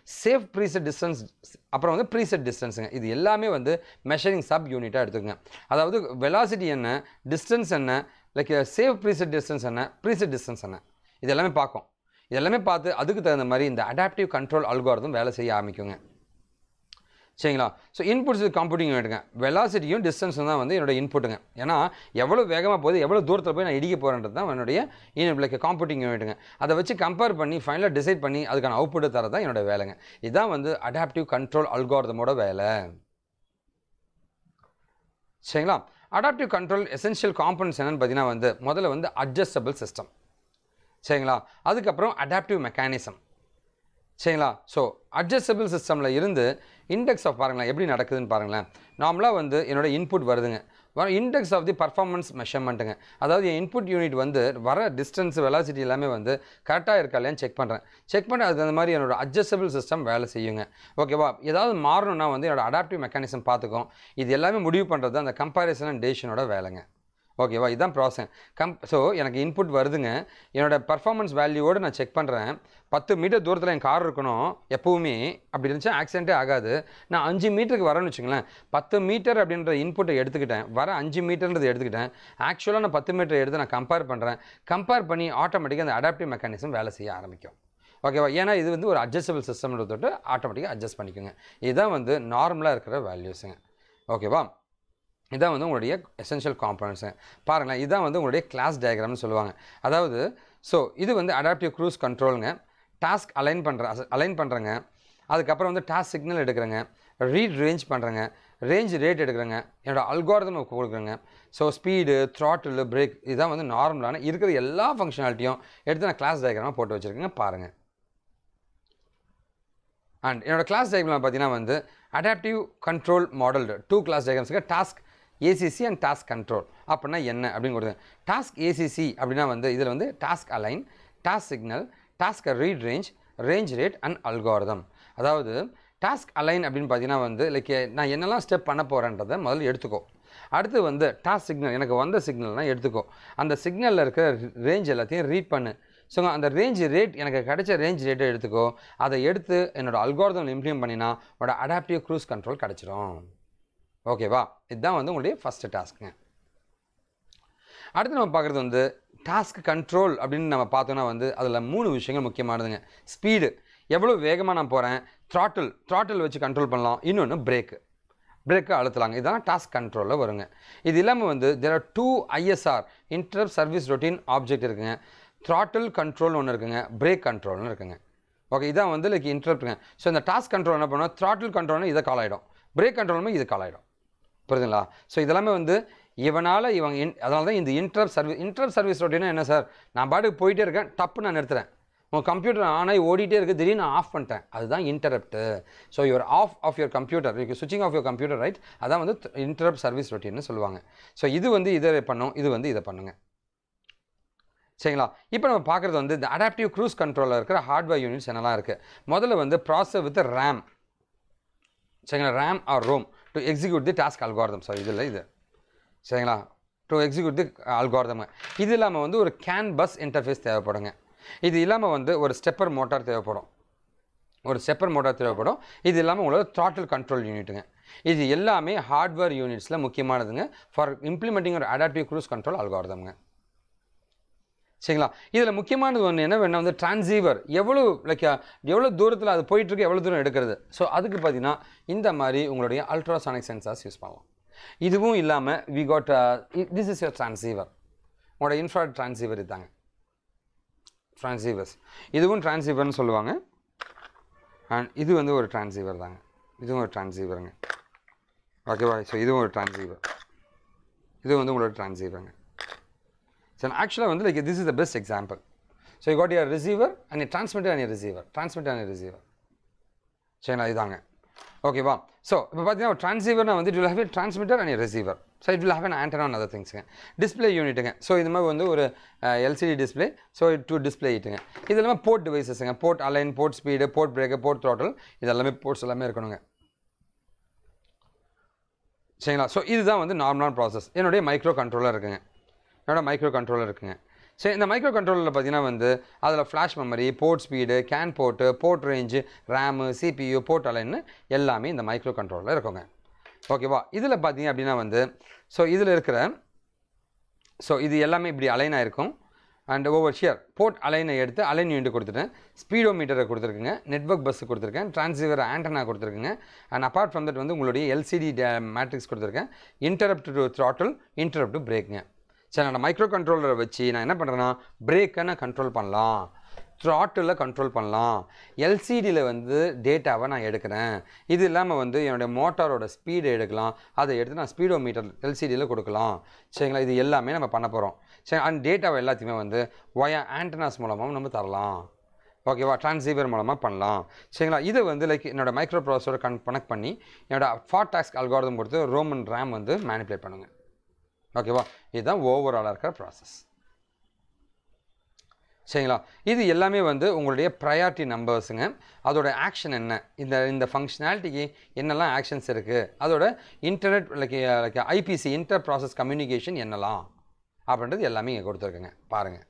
Speaker 1: safe preset distance அப்புறம் வந்து ப்ரீசெட் டிஸ்டன்ஸுங்க இது எல்லாமே வந்து மெஷரிங் சப் யூனிட்டாக எடுத்துக்கங்க. அதாவது வெலாசிட்டி என்ன டிஸ்டன்ஸ் என்ன லைக் சேஃப் ப்ரீசெட் டிஸ்டன்ஸ் என்ன ப்ரீசெட் டிஸ்டன்ஸ் என்ன. இது எல்லாமே பார்க்கும் இது எல்லாமே பார்த்து அதுக்கு தகுந்த மாதிரி இந்த அடாப்டிவ் கண்ட்ரோல் அல்காரதம் வேலை செய்ய ஆரம்பிக்குங்க. சரிங்களா? ஸோ இன்புட்ஸ் கம்ப்யூட்டிங் யூனிட்டுங்க வெலாசிட்டியும் டிஸ்டன்ஸும் தான் வந்து என்னோட இன்புட்டுங்க ஏன்னா எவ்வளோ வேகமாக போகுது எவ்வளோ தூரத்தில் போய் நான் இடிக்க போகிறேன்றது தான் என்னுடைய லைக் காம்பூட்டிங் யூனிட்டுங்க அதை வச்சு கம்பேர் பண்ணி ஃபைனலாக டிசைட் பண்ணி அதுக்கான அவுட்புட்டை தர தான் என்னோட வேலைங்க. இதுதான் வந்து அடாப்டிவ் கண்ட்ரோல் அல்காரதமோட வேலை. சரிங்களா? அடாப்டிவ் கண்ட்ரோல் எசென்ஷியல் காம்பனன்ஸ் என்னன்னு பார்த்தீங்கன்னா வந்து முதல்ல வந்து அட்ஜஸ்டபிள் சிஸ்டம் சரிங்களா? அதுக்கப்புறம் அடாப்டிவ் மெக்கானிசம் சரிங்களா? ஸோ அட்ஜஸ்டபிள் சிஸ்டமில் இருந்து இண்டெக்ஸ் ஆஃப் பாருங்களேன் எப்படி நடக்குதுன்னு பாருங்களேன். நார்மலாக வந்து என்னோட இன்புட் வருதுங்க. வர இண்டெக்ஸ் ஆஃப் தி பர்ஃபார்மன்ஸ் மெஷர்மெண்ட்டுங்க அதாவது என் இன்புட் யூனிட் வந்து வர டிஸ்டன்ஸ் வெலாசிட்டி எல்லாமே வந்து கரெக்டாக இருக்கா இல்லையான்னு செக் பண்ணுறேன் செக் பண்ணி அதுக்கு அந்த மாதிரி என்னோடய அட்ஜஸ்டபிள் சிஸ்டம் வேலை செய்யுங்க. ஓகேவா ஏதாவது மாறணும்னா வந்து என்னோடய அடாப்டிவ் மெக்கானிசம் பார்த்துக்கும் இது எல்லாமே முடிவு பண்ணுறது அந்த கம்பாரிசன் அண்ட் டேஷனோட வேலைங்க. ஓகேவா இதுதான் ப்ராசஸ் கம் ஸோ எனக்கு இன்புட் வருதுங்க. என்னோட பர்ஃபார்மன்ஸ் வேல்யூவோடு நான் செக் பண்ணுறேன் பத்து மீட்டர் தூரத்தில் என் கார் இருக்கணும் எப்போவுமே. அப்படி இருந்துச்சா ஆக்சிடென்ட்டே ஆகாது. நான் அஞ்சு மீட்டருக்கு வரேன்னு வச்சுங்களேன் பத்து மீட்டர் அப்படின்ற இன்புட்டை எடுத்துக்கிட்டேன். வர அஞ்சு மீட்டர்ன்றது எடுத்துக்கிட்டேன். ஆக்சுவலாக நான் பத்து மீட்டர் எடுத்து நான் கம்பேர் பண்ணுறேன் கம்பேர் பண்ணி ஆட்டோமேட்டிக்காக அந்த அடாப்டிவ் மெக்கானிசம் வேலை செய்ய ஆரம்பிக்கும். ஓகேவா ஏன்னா இது வந்து ஒரு அட்ஜஸ்டபிள் சிஸ்டம்ன்றது தொட்டு ஆட்டோமேட்டிக்காக அட்ஜஸ்ட் பண்ணிக்கோங்க. இதுதான் வந்து நார்மலாக இருக்கிற வேல்யூஸுங்க ஓகேவா இதான் வந்து உங்களுடைய எசென்ஷியல் காம்பனன்ட்ஸு பாருங்களேன் இதான் வந்து உங்களுடைய கிளாஸ் டயக்ராம்னு சொல்லுவாங்க. அதாவது ஸோ இது வந்து அடாப்டிவ் க்ரூஸ் கண்ட்ரோலுங்க டாஸ்க் அலைன் பண்ணுற அலைன் பண்ணுறேங்க அதுக்கப்புறம் வந்து டாஸ்க் சிக்னல் எடுக்கிறேங்க. ரீட் ரேஞ்ச் பண்ணுறேங்க ரேஞ்ச் ரேட் எடுக்கிறேங்க. என்னோடய அல்காரதம் கொடுக்குறேங்க. ஸோ ஸ்பீடு த்ராட்டில் பிரேக் இதுதான் வந்து நார்மலான இருக்கிற எல்லா ஃபங்க்ஷனாலிட்டியும் எடுத்து நான் கிளாஸ் டயக்ராமாக போட்டு வச்சுருக்கேங்க பாருங்கள் அண்ட் என்னோடய கிளாஸ் டயக்ராம் பார்த்தீங்கன்னா வந்து adaptive control model two class டயக்ராம்ஸுக்கு task ACC and task control அப்படின்னா என்ன? அப்படின்னு கொடுங்க டாஸ்க் ஏசிசி அப்படின்னா வந்து இதில் வந்து task align task signal task read range range rate and algorithm அதாவது டாஸ்க் அலைன் அப்படின்னு பார்த்தீங்கன்னா வந்து லைக் நான் என்னெல்லாம் ஸ்டெப் பண்ண போகிறேன்றதை முதல்ல எடுத்துக்கோ. அடுத்து வந்து டாஸ்க் சிக்னல் எனக்கு வந்த சிக்னல்னால் எடுத்துக்கோ. அந்த சிக்னலில் இருக்கிற ரேஞ்ச் எல்லாத்தையும் ரீட் பண்ணு. ஸோ அந்த ரேஞ்ச் ரேட் எனக்கு கிடைச்ச ரேஞ்ச் ரேட்டை எடுத்துக்கோ. அதை எடுத்து என்னோடய அல்காரதம் இம்ப்ளிமெண்ட் பண்ணினா உன்னோட அடாப்டிவ் க்ரூஸ் கண்ட்ரோல் கிடச்சிரும். ஓகேவா இதுதான் வந்து உங்களுடைய ஃபஸ்ட்டு டாஸ்க்குங்க அடுத்து நம்ம பார்க்குறது வந்து டாஸ்க் கண்ட்ரோல் அப்படின்னு நம்ம பார்த்தோன்னா வந்து அதில் மூணு விஷயங்கள் முக்கியமானதுங்க. ஸ்பீடு எவ்வளோ வேகமாக நான் போகிறேன் த்ராட்டில் த்ராட்டில் வச்சு கண்ட்ரோல் பண்ணலாம். இன்னொன்று பிரேக்கு பிரேக்கை அழுத்தலாங்க. இதெல்லாம் டாஸ்க் கண்ட்ரோலில் வருங்க. இது இல்லாமல் வந்து there are two ISR inter service routine object இருக்குங்க. த்ராட்டில் கண்ட்ரோல் ஒன்று இருக்குங்க. பிரேக் கண்ட்ரோல்னு இருக்குங்க. ஓகே இதான் வந்து லைக் இன்டர்ப்ட்டுங்க ஸோ இந்த டாஸ்க் கண்ட்ரோல் என்ன பண்ணுவோம் த்ராட்டில் கண்ட்ரோல்னு இதை கால் ஆகிடும் பிரேக் கண்ட்ரோலுமே இது கால் ஆகிடும் புரியுதுங்களா? ஸோ இதெல்லாமே வந்து இவனால் இவங்க இன் அதனால தான் இந்த இன்டர்ப் சர்வீஸ் இன்டர்ப் சர்வீஸ் ரொட்டீனா என்ன சார் நான் பாட்டுக்கு போயிட்டே இருக்கேன் டப்பு நான் நிறுத்துறேன். உங்கள் கம்ப்யூட்டர் ஆன் ஆகி ஓடிட்டே இருக்குது திடீர்னு நான் ஆஃப் பண்ணிட்டேன். அதுதான் interrupt so your off off your computer you switching off your computer right அதான் வந்து இன்டரப்ட் சர்வீஸ் ரொட்டீன்னு சொல்லுவாங்க. ஸோ இது வந்து இதை பண்ணும் இது வந்து இதை பண்ணுங்கள் சரிங்களா? இப்போ நம்ம பார்க்குறது வந்து இந்த அடாப்டிவ் க்ரூஸ் கண்ட்ரோலில் இருக்கிற ஹார்ட்வேர் யூனிட்ஸ் என்னெல்லாம் இருக்குது முதல்ல வந்து ப்ராசர் வித் ரேம் சரிங்களா? RAM or ROM to execute the task algorithm sorry இதில் இது. சரிங்களா? டு எக்ஸிக்யூட் தி அல்காரதம் இது இல்லாமல் வந்து ஒரு கேன் பஸ் இன்டர்ஃபேஸ் தேவைப்படுங்க. இது இல்லாமல் வந்து ஒரு ஸ்டெப்பர் மோட்டார் தேவைப்படும். ஒரு ஸ்டெப்பர் மோட்டார் தேவைப்படும். இது இல்லாமல் உங்களோட த்ராட்டில் கண்ட்ரோல் யூனிட்டுங்க இது எல்லாமே ஹார்ட்வேர் யூனிட்ஸில் முக்கியமானதுங்க. ஃபார் இம்ப்ளிமெண்டிங் ஒரு அடாப்டிவ் க்ரூஸ் கண்ட்ரோல் அல்காரதம்ங்க சரிங்களா? இதில் முக்கியமானது ஒன்று என்ன வேணும் வந்து டிரான்சீவர் எவ்வளோ லைக் எவ்வளோ தூரத்தில் அது போயிட்டுருக்கு எவ்வளோ தூரம் எடுக்கிறது? ஸோ அதுக்கு பார்த்தீங்கன்னா இந்த மாதிரி உங்களுடைய அல்ட்ராசானிக் சென்சார்ஸ் யூஸ் பண்ணலாம் இதுவும் இல்லாமல் we got this is your transceiver உங்களோட இன்ஃப்ராட் டிரான்சீவர் இதாங்க. டிரான்சீவர்ஸ் இதுவும் டிரான்சீவர்னு சொல்லுவாங்க. அண்ட் இது வந்து ஒரு டிரான்சீவர் தாங்க. இதுவும் ஒரு டிரான்சீவருங்க ஓகேவா ஸோ இதுவும் ஒரு டிரான்சீவர் இது வந்து உங்களோட டிரான்சீவருங்க ஸோ ஆக்சுவலாக வந்து like this is the best example so you got your receiver and transmitter and receiver transmitter and receiver சரிங்களா இதுதாங்க ஓகேவா ஸோ இப்போ பார்த்தீங்கன்னா ட்ரான்ஸீவர்னா வந்து it have a transmitter and receiver so it will have an antenna other திங்ஸுங்க display யூனிட்டுங்க ஸோ இது மாதிரி வந்து ஒரு LCD display so to display இட்டுங்க இது எல்லாமே port டிவைசஸுங்க port align port speed port breaker port throttle இது எல்லாமே போர்ட்ஸ் எல்லாமே இருக்கணுங்க. சரிங்களா? ஸோ இதுதான் வந்து நார்மலான ப்ராசஸ் என்னுடைய மைக்ரோ கண்ட்ரோலர் இருக்குங்க. என்னோட மைக்ரோ கண்ட்ரோலர் இருக்குங்க. சரி இந்த மைக்ரோ கண்ட்ரோலரில் பார்த்தீங்கன்னா வந்து அதில் flash memory port speed CAN port port range RAM CPU port அலைன்னு எல்லாமே இந்த மைக்ரோ கண்ட்ரோலில் இருக்குங்க ஓகேவா இதில் பார்த்தீங்க அப்படின்னா வந்து ஸோ இதில் இருக்கிற ஸோ இது எல்லாமே இப்படி அலைன் இருக்கும் அண்ட் ஓவர் ஷியர் போர்ட் அலைனை எடுத்து அலைன் யூனிட் கொடுத்துட்டேன் ஸ்பீடோ மீட்டரை கொடுத்துருக்குங்க நெட்ஒர்க் பஸ் கொடுத்துருக்கேன் டிரான்சிவர் ஆண்டனா கொடுத்துருக்குங்க. அண்ட் அப்பார்ட் ஃப்ரம் தட் வந்து உங்களுடைய எல்சிடி மேட்ரிக்ஸ் uh, கொடுத்துருக்கேன் interrupt to throttle interrupt to பிரேக்குங்க சரி நான் மைக்ரோ கண்ட்ரோலரை வச்சு நான் என்ன பண்ணுறேன்னா பிரேக்கை நான் கண்ட்ரோல் பண்ணலாம். த்ராட்டில் கண்ட்ரோல் பண்ணலாம். எல்சிடியில் வந்து டேட்டாவை நான் எடுக்கிறேன். இது இல்லாமல் வந்து என்னுடைய மோட்டாரோட ஸ்பீடு எடுக்கலாம். அதை எடுத்து நான் ஸ்பீடோ மீட்டர் எல்சிடியில் கொடுக்கலாம். சரிங்களா? இது எல்லாமே நம்ம பண்ண போகிறோம் சரி அண்ட் டேட்டாவை எல்லாத்தையுமே வந்து ஒயா ஆண்டனாஸ் மூலமாகவும் நம்ம தரலாம். ஓகேவா டிரான்சீவர் மூலமாக பண்ணலாம். சரிங்களா? இது வந்து லைக் என்னோட மைக்ரோ ப்ராசஸோட கன் கனெக்ட் பண்ணி என்னோட ஃபாட் டாஸ்க் அல்காரதம் கொடுத்து ரோமன் ரேம் வந்து மேனிப்புலேட் பண்ணுங்கள் ஓகேவா இதுதான் ஓவராலாக இருக்கிற ப்ராசஸ் சரிங்களா? இது எல்லாமே வந்து உங்களுடைய ப்ரையாரிட்டி நம்பர்ஸுங்க அதோட ஆக்ஷன் என்ன? இந்த இந்த ஃபங்க்ஷனாலிட்டிக்கு என்னெல்லாம் ஆக்ஷன்ஸ் இருக்குது அதோட internet like like IPC inter process communication என்னலாம்? அப்படின்றது எல்லாமே இங்கே கொடுத்துருக்குங்க. பாருங்கள்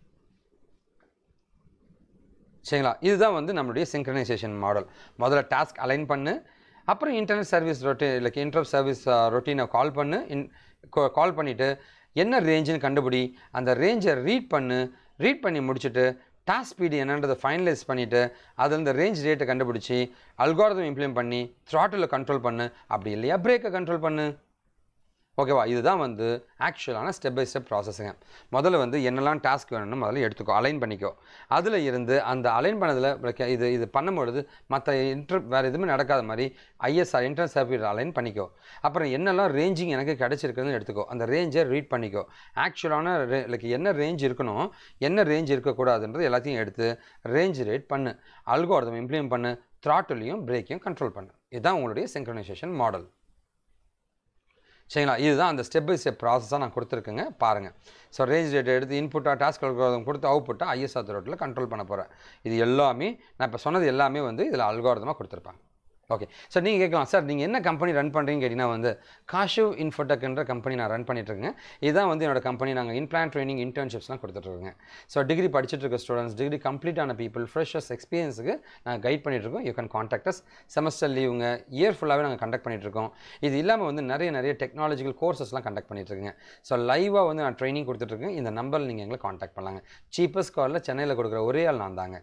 Speaker 1: சரிங்களா? இதுதான் வந்து நம்மளுடைய சிங்க்ரனைசேஷன் மாடல் முதல்ல டாஸ்க் அலைன் பண்ணு. அப்புறம் internet service routine like inter service ரொட்டீனை call பண்ணு. இன் கால் பண்ணிவிட்டு என்ன ரேஞ்சுன்னு கண்டுபிடி. அந்த ரேஞ்சை ரீட் பண்ணு. ரீட் பண்ணி முடிச்சுட்டு டாஸ்க் ஸ்பீடு என்னன்றதை ஃபைனலைஸ் பண்ணிவிட்டு அதில் இந்த ரேஞ்ச் ரேட்டை கண்டுபிடிச்சி அல்காரதம் இம்ப்ளிமெண்ட் பண்ணி த்ராட்டில் கண்ட்ரோல் பண்ணு. அப்படி இல்லையா? பிரேக்கை கண்ட்ரோல் பண்ணு. ஓகேவா இதுதான் வந்து ஆக்சுவலான ஸ்டெப் பை ஸ்டெப் ப்ராசஸுங்க முதல்ல வந்து என்னெல்லாம் டாஸ்க் வேணும்னு முதல்ல எடுத்துக்கோ அலைன் பண்ணிக்கோ. அதில் இருந்து அந்த அலைன் பண்ணதில் இது இது பண்ணும்பொழுது மற்ற இன்டர் வேறு எதுவுமே நடக்காத மாதிரி ஐஎஸ்ஆர் இன்ட்ரன்ஸ் சர்வீஸ் அலைன் பண்ணிக்கோ. அப்புறம் என்னெல்லாம் ரேஞ்சிங் எனக்கு கிடச்சிருக்குன்னு எடுத்துக்கோ. அந்த ரேஞ்சை ரீட் பண்ணிக்கோ. ஆக்சுவலான ரே லைக் என்ன ரேஞ்ச் இருக்கணும் என்ன ரேஞ்ச் இருக்கக்கூடாதுன்றது எல்லாத்தையும் எடுத்து ரேஞ்ச் ரேட் பண்ணு. அல்கோரதம் இம்ப்ளிமெண்ட் பண்ணு த்ராட்டிலையும் பிரேக்கையும் கண்ட்ரோல் பண்ணு. இதுதான் உங்களுடைய சிங்க்ரனைசேஷன் மாடல் சரிங்களா? இதுதான் அந்த ஸ்டெப் பை ஸ்டெப் ப்ராசஸாக நான் கொடுத்துருக்கேங்க. பாருங்கள் ஸோ ரேஞ்ச் ரேட் எடுத்து இன்புட்டாக டாஸ்க் அல்காரதம் கொடுத்து அவுட்புட்டாக ஐஎஸ்ஆர் ரோட்டில் கண்ட்ரோல் பண்ண போகிறேன் இது எல்லாமே நான் இப்போ சொன்னது எல்லாமே வந்து இதில் அல்காரதமாக கொடுத்துருப்பாங்க. ஓகே சார் நீங்கள் கேட்கலாம். சார் நீங்கள் என்ன கம்பெனி ரன் பண்ணுறீங்கன்னு கேட்டிங்கன்னா வந்து காஷிவ் இன்ஃபோடெக்ன்ற கம்பெனி நான் ரன் பண்ணிட்டுருக்கேன். இதுதான் வந்து என்னோட கம்பெனி நாங்கள் இன்பிளான் ட்ரைனிங் இன்டர்ன்ஷிப்ஸ்லாம் கொடுத்துட்ருக்கோங்க ஸோ டிகிரி படிச்சுட்டு இருக்க ஸ்டூடெண்ட்ஸ் டிகிரி கம்ப்ளீட்டான பீப்புள் ஃப்ரெஷர்ஸ் எக்ஸ்பீரியன்ஸுக்கு நாங்கள் கைட் பண்ணிட்டுருக்கோம். You can contact us semester லீவுங்க year ஃபுல்லாகவே நாங்கள் கண்டக்ட் பண்ணிட்டுருக்கோம். இது இல்லாமல் வந்து நிறைய நிறைய டெக்னாலஜிக்கல் கோர்சஸ்லாம் கண்டக்ட் பண்ணிட்டுருக்கேங்க ஸோ லைவாக வந்து நான் ட்ரைனிங் கொடுத்துட்ருக்கேன் இந்த நம்பரில் நீங்கள் எங்களை காண்டாக்ட் பண்ணலாங்க. சீப்பஸ்ட் காலில் சென்னையில் கொடுக்குற ஒரே ஆள் நான் தாங்க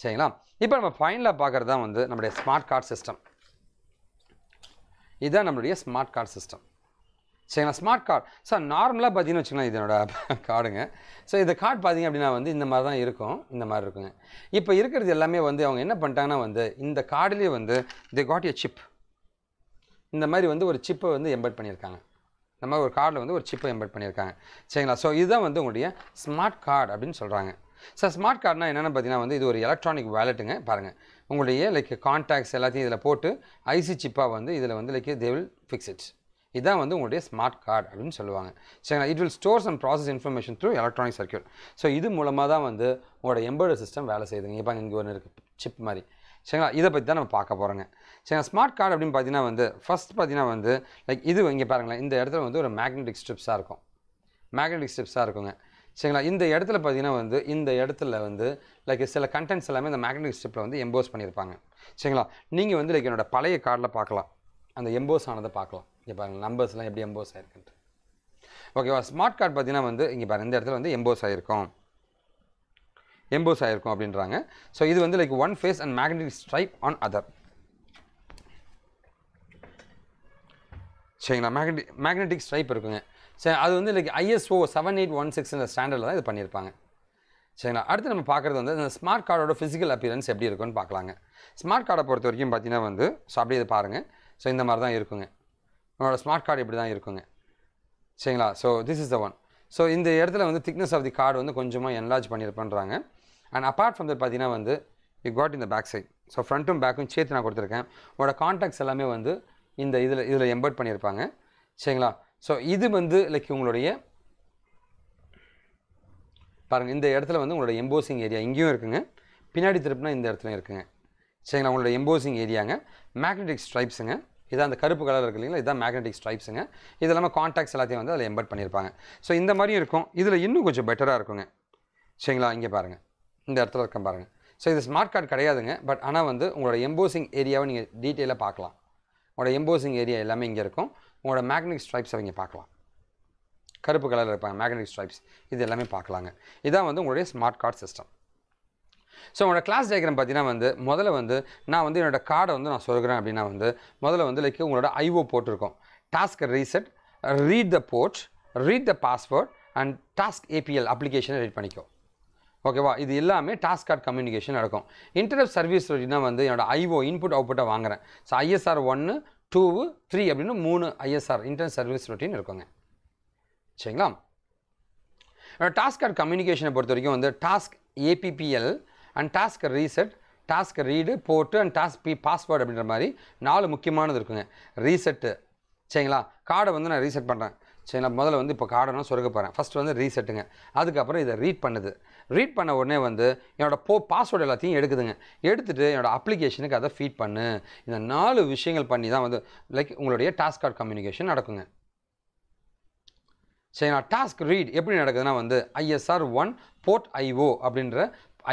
Speaker 1: சரிங்களா? இப்போ நம்ம ஃபைனலாக பார்க்குறது தான் வந்து நம்மளுடைய ஸ்மார்ட் கார்டு சிஸ்டம் இதுதான் நம்மளுடைய ஸ்மார்ட் கார்டு சிஸ்டம் சரிங்களா? ஸ்மார்ட் கார்டு சார் நார்மலாக பார்த்தீங்கன்னு வச்சுக்கலாம் இதனோட கார்டுங்க ஸோ இந்த கார்டு பார்த்தீங்க அப்படின்னா வந்து இந்த மாதிரி தான் இருக்கும். இந்த மாதிரி இருக்குங்க. இப்போ இருக்கிறது எல்லாமே வந்து அவங்க என்ன பண்ணிட்டாங்கன்னா வந்து இந்த கார்டுலேயே வந்து தி காட் ஏ சிப் இந்த மாதிரி வந்து ஒரு சிப்பை வந்து எம்பெட் பண்ணியிருக்காங்க. இந்த மாதிரி ஒரு கார்டில் வந்து ஒரு சிப்பை எம்பெட் பண்ணியிருக்காங்க. சரிங்களா? ஸோ இதுதான் வந்து உங்களுடைய ஸ்மார்ட் கார்டு அப்படின்னு சொல்கிறாங்க சார் ஸ்மார்ட் கார்டுனா என்னென்னு பார்த்தீங்கன்னா வந்து இது ஒரு எலக்ட்ரானிக் வேலெட்டுங்க பாருங்கள் உங்களுடைய லைக் கான்டாக்ட்ஸ் எல்லாத்தையும் இதில் போட்டு ஐசி சிப்பாக வந்து இதில் வந்து like they will fix it இதான் வந்து உங்களுடைய ஸ்மார்ட் கார்டு அப்படின்னு சொல்லுவாங்க. சரிங்களா? It will store and process information through electronic circuit so இது மூலமாக தான் வந்து உங்களோட எம்பர்டு சிஸ்டம் வேலை செய்யுதுங்க இப்போ இங்கே ஒன்று இருக்குது சிப் மாதிரி. சரிங்களா? இதை பற்றி தான் நம்ம பார்க்க போகிறோங்க சரிங்களா? ஸ்மார்ட் கார்டு அப்படின்னு பார்த்தீங்கன்னா வந்து ஃபஸ்ட் பார்த்தீங்கன்னா வந்து லைக் இது இங்கே பாருங்களேன். இந்த இடத்துல வந்து ஒரு மேக்னெட்டிக் ஸ்ட்ரிப்ஸாக இருக்கும். மேக்னெட்டிக் ஸ்ட்ரிப்ஸாக இருக்குங்க. சரிங்களா? இந்த இடத்துல பார்த்தீங்கன்னா வந்து இந்த இடத்துல வந்து லைக் சில கண்டென்ட்ஸ் எல்லாமே இந்த மேக்னெட்டிக் ஸ்ட்ரிப்பில் வந்து எம்போஸ் பண்ணியிருப்பாங்க. சரிங்களா? நீங்கள் வந்து லைக் என்னோட பழைய கார்டில் பார்க்கலாம். அந்த எம்போஸ் ஆனதை பார்க்கலாம். இங்கே பாருங்கள் நம்பர்ஸ்லாம் எப்படி எம்போஸ் ஆயிருக்குன்ட்டு. ஓகேவா ஸ்மார்ட் கார்டு பார்த்தீங்கன்னா வந்து இங்கே பாருங்கள் இந்த இடத்துல வந்து எம்போஸ் ஆகிருக்கும் எம்போஸ் ஆகிருக்கும் அப்படின்றாங்க. ஸோ இது வந்து like one face and magnetic stripe on other சரிங்களா? மேக்னெட்டிக் மேக்னெட்டிக் ஸ்ட்ரைப் இருக்குங்க. சரி அது வந்து like ISO seven eight one six ஸ்டாண்டர்டில் தான் இது பண்ணியிருப்பாங்க. சரிங்களா? அடுத்து நம்ம பார்க்குறது வந்து இந்த ஸ்மார்ட் கார்டோட ஃபிசிக்கல் அப்பியரன்ஸ் எப்படி இருக்குன்னு பார்க்கலாங்க. ஸ்மார்ட் கார்டை பொறுத்த வரைக்கும் பார்த்தீங்கன்னா வந்து ஸோ அப்படியே இதை பாருங்கள் ஸோ இந்த மாதிரி தான் இருக்குங்க. உங்களோட ஸ்மார்ட் கார்டு இப்படி தான் இருக்குங்க. சரிங்களா? So this is the one so இந்த இடத்துல வந்து திக்னஸ் ஆஃப் தி கார்டு வந்து கொஞ்சமாக என்லார்ஜ் பண்ணியிருப்பேன்றாங்க. அண்ட் அப்பார்ட் ஃப்ரம் தட் பார்த்தீங்கன்னா வந்து யூ காட் இந்த பேக் சைட் ஸோ ஃப்ரண்ட்டும் பேக்கும் சேர்த்து நான் கொடுத்துருக்கேன். உங்களோட காண்டாக்ட்ஸ் எல்லாமே வந்து இந்த இதில் இதில் எம்பர்ட் பண்ணியிருப்பாங்க. சரிங்களா? ஸோ இது வந்து லைக் உங்களுடைய பாருங்கள் இந்த இடத்துல வந்து உங்களோட எம்போசிங் ஏரியா இங்கேயும் இருக்குங்க. பின்னாடி திருப்பினா இந்த இடத்துலையும் இருக்குங்க. சரிங்களா? உங்களோட எம்போசிங் ஏரியாங்க மேக்னெட்டிக் ஸ்ட்ரைப்ஸுங்க இதான் அந்த கருப்பு கலர் இருக்கு இல்லைங்களா? இதான் மேக்னெட்டிக் ஸ்ட்ரைப்ஸுங்க இது இல்லாமல் காண்டாக்ட்ஸ் எல்லாத்தையும் வந்து அதில் எம்பர்ட் பண்ணியிருப்பாங்க. ஸோ இந்த மாதிரியும் இருக்கும். இதில் இன்னும் கொஞ்சம் பெட்டராக இருக்குங்க. சரிங்களா? இங்கே பாருங்கள் இந்த இடத்துல இருக்க பாருங்கள் ஸோ இது ஸ்மார்ட் கார்டு கிடையாதுங்க. பட் ஆனால் வந்து உங்களோட எம்போசிங் ஏரியாவை நீங்கள் டீட்டெயிலாக பார்க்கலாம். உங்களோட எம்போசிங் ஏரியா எல்லாமே இங்கே இருக்கும். உங்களோட மேக்னெட்டிக் ஸ்ட்ரைப்ஸை அவங்க பார்க்கலாம். கருப்பு கலரில் இருப்பாங்க மேக்னெட்டிக் ஸ்ட்ரைப்ஸ் இது எல்லாமே பார்க்கலாங்க. இதான் வந்து உங்களுடைய ஸ்மார்ட் கார்டு சிஸ்டம் ஸோ உங்களோட கிளாஸ் டயக்ராம் பார்த்தீங்கன்னா வந்து முதல்ல வந்து நான் வந்து என்னோடய கார்டை வந்து நான் சொல்கிறேன் அப்படின்னா வந்து முதல்ல வந்து லைக் உங்களோட ஐஓ போட்டிருக்கோம். Task reset read the port read the password and task APL அப்ளிகேஷனை ரீட் பண்ணிக்கோ. ஓகேவா இது எல்லாமே டாஸ்க் கார்டு கம்யூனிகேஷன் நடக்கும். இன்டர்நெட் சர்வீஸ் அப்படின்னா வந்து என்னோடய ஐஓ இன்புட் அவுட்புட்டை வாங்குகிறேன் ஸோ ஐஎஸ்ஆர் ஒன்று டூ த்ரீ அப்படின்னு மூணு ஐஎஸ்ஆர் இன்டர்நெட் சர்வீஸ் ரொட்டீன் இருக்குங்க. சரிங்களா? டாஸ்க் அட் கம்யூனிகேஷனை பொறுத்த வரைக்கும் வந்து task APPL and task reset task read போட்டு அண்ட் டாஸ்க் பி பாஸ்வேர்டு அப்படின்ற மாதிரி நாலு முக்கியமானது இருக்குங்க. ரீசெட்டு சரிங்களா? கார்டை வந்து நான் ரீசெட் பண்ணுறேன் சரிங்களா? முதல்ல வந்து இப்போ கார்டை நான் சொருக போகிறேன் ஃபஸ்ட்டு வந்து ரீசெட்டுங்க அதுக்கப்புறம் இதை ரீட் பண்ணுது. ரீட் பண்ண உடனே வந்து என்னோட போ பாஸ்வேர்டு எல்லாத்தையும் எடுக்குதுங்க. எடுத்துகிட்டு என்னோட அப்ளிகேஷனுக்கு அதை ஃபீட் பண்ணு. இந்த நாலு விஷயங்கள் பண்ணி தான் வந்து லைக் உங்களுடைய டாஸ்க் கார்டு கம்யூனிகேஷன் நடக்குங்க. சரி நான் டாஸ்க் ரீட் எப்படி நடக்குதுன்னா வந்து ஐஎஸ்ஆர் ஒன் போர்ட் ஐஓ அப்படின்ற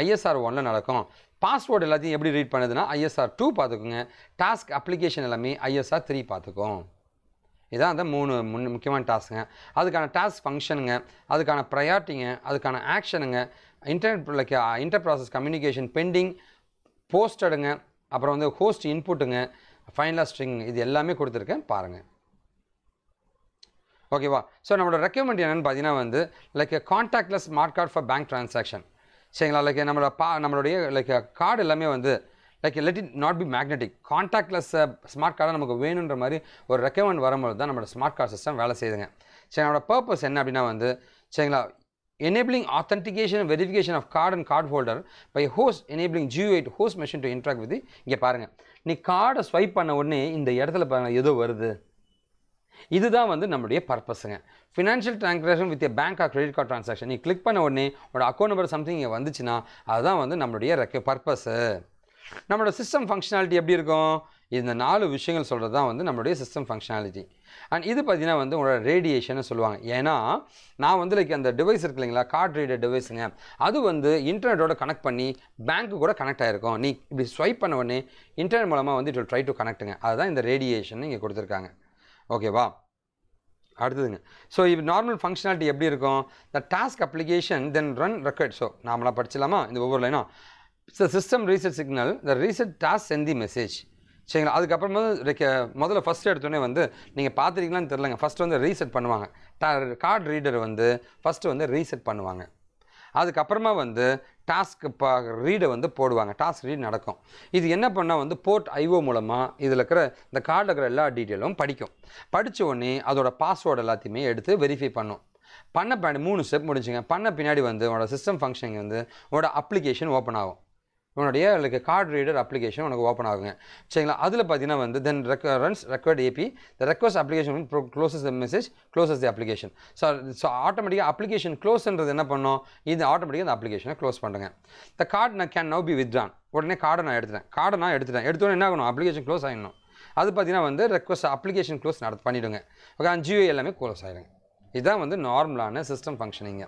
Speaker 1: ஐஎஸ்ஆர் ஒனில் நடக்கும். பாஸ்வேர்டு எல்லாத்தையும் எப்படி ரீட் பண்ணுதுன்னா ஐஎஸ்ஆர் டூ பார்த்துக்குங்க. டாஸ்க் அப்ளிகேஷன் எல்லாமே ஐஎஸ்ஆர் த்ரீ பார்த்துக்கும். இதான் அந்த மூணு முன் முக்கியமான டாஸ்க்குங்க. அதுக்கான டாஸ்க் ஃபங்க்ஷனுங்க அதுக்கான ப்ரையாரிட்டிங்க அதுக்கான ஆக்ஷனுங்க internet like inter process communication pending போஸ்டடுங்க அப்புறம் வந்து ஹோஸ்ட் இன்புட்டுங்க ஃபைனலாக ஸ்ட்ரிங் இது எல்லாமே கொடுத்துருக்கேன் பாருங்கள் ஓகேவா ஸோ நம்மளோட ரெக்கமெண்ட் என்னென்னு பார்த்தீங்கன்னா வந்து like contactless smart card for bank transaction சரிங்களா? லைக் நம்மளோட பா நம்மளுடைய லைக் கார்டு எல்லாமே வந்து like let it not be magnetic contactless smart கார்டை நமக்கு வேணுன்ற மாதிரி ஒரு ரெக்கமெண்ட் வரும்போது தான் நம்மளோட ஸ்மார்ட் கார்டு சிஸ்டம் வேலை செய்யுதுங்க. சரி என்னோட பர்பஸ் என்ன அப்படின்னா வந்து சரிங்களா enabling authentication and verification of card and card holder by host enabling aid host host machine to interact with இங்கே பாருங்கள் நீ கார்டை ஸ்வைப் பண்ண உடனே இந்த இடத்துல பாருங்கள் ஏதோ வருது. இதுதான் வந்து நம்மளுடைய பர்பஸுங்க financial transaction with bank or credit card transaction நீ கிளிக் பண்ண உடனே உன்னோட அக்கௌண்ட் நம்பர் சம்திங் இங்கே வந்துச்சுன்னா அதுதான் வந்து நம்மளுடைய ரெக்க பர்பஸு நம்மளோட சிஸ்டம் ஃபங்க்ஷனாலிட்டி எப்படி இருக்கும்? இந்த நாலு விஷயங்கள் சொல்கிறது தான் வந்து நம்மளுடைய சிஸ்டம் ஃபங்க்ஷனாலிட்டி அண்ட் இது பார்த்தீங்கன்னா வந்து உங்களோட ரேடியேஷன் சொல்லுவாங்க. ஏன்னா நான் வந்து லைக் அந்த டிவைஸ் இருக்கு இல்லைங்களா? கார்ட் ரீடர் டிவைஸுங்க அது வந்து இன்டர்நெட்டோட கனெக்ட் பண்ணி பேங்க்கு கூட கனெக்ட் ஆகிருக்கும் நீ இப்படி ஸ்வைப் பண்ண உடனே இன்டர்நெட் மூலமாக வந்து இட் ட்ரை டு கனெக்ட்டுங்க அதுதான் இந்த ரேடியேஷன் இங்கே கொடுத்துருக்காங்க. ஓகேவா அடுத்ததுங்க. ஸோ இப்போ நார்மல் ஃபங்க்ஷனாலிட்டி எப்படி இருக்கும்? The task application then run record so நாமளாக படிச்சலாமா இந்த ஒவ்வொரு லைனும் so system reset signal the reset task sent the message சரிங்களா? அதுக்கப்புறமா முதல்ல ஃபஸ்ட் எடுத்தோடனே வந்து நீங்கள் பார்த்துருக்கீங்களான்னு தெரிலங்க ஃபஸ்ட்டு வந்து ரீசெட் பண்ணுவாங்க. கார்டு ரீடர் வந்து ஃபஸ்ட்டு வந்து ரீசெட் பண்ணுவாங்க. அதுக்கப்புறமா வந்து டாஸ்க் பா ரீடை வந்து போடுவாங்க. டாஸ்க் ரீட் நடக்கும். இது என்ன பண்ணால் வந்து போர்ட் ஐஓ மூலமாக இதில் இருக்கிற இந்த கார்டில் இருக்கிற எல்லா டீட்டெயிலும் படிக்கும். படித்த உடனே அதோட பாஸ்வேர்டு எல்லாத்தையுமே எடுத்து வெரிஃபை பண்ணும். பண்ண பின்னாடி மூணு ஸ்டெப் முடிஞ்சுங்க. பண்ண பின்னாடி வந்து உங்களோட சிஸ்டம் ஃபங்க்ஷனிங் வந்து உங்களோட அப்ளிகேஷன் ஓப்பன் ஆகும். உன்னுடைய லைக் கார்டு ரீடர் அப்ளிகேஷன் உனக்கு ஓப்பன் ஆகுங்க. சரிங்களா? அதில் பார்த்தீங்கன்னா வந்து then recurrence request AB the request application closes the message closes the application so so ஆட்டோமேட்டிக்காக அப்ளிகேஷன் க்ளோஸ்ன்றது என்ன பண்ணும்? இது ஆட்டோமேட்டிக்காக அந்த அப்ளிகேஷனை க்ளோஸ் பண்ணுங்க. த கார்டு நான் கேன் நவ் பி வித்ரான் உடனே கார்டை நான் எடுத்துட்டேன். கார்டை நான் எடுத்துட்டேன். எடுத்தோடனே என்ன ஆகணும்? அப்ளிகேஷன் க்ளோஸ் ஆகிடணும் அது பார்த்தீங்கன்னா வந்து ரெக்வஸ்ட் அப்ளிகேஷன் க்ளோஸ் நடத்து பண்ணிவிடுங்க ஓகே அந்த ஜியோ எல்லாமே க்ளோஸ் ஆகிடுங்க இதுதான் வந்து நார்மலான சிஸ்டம் ஃபங்க்ஷனிங்க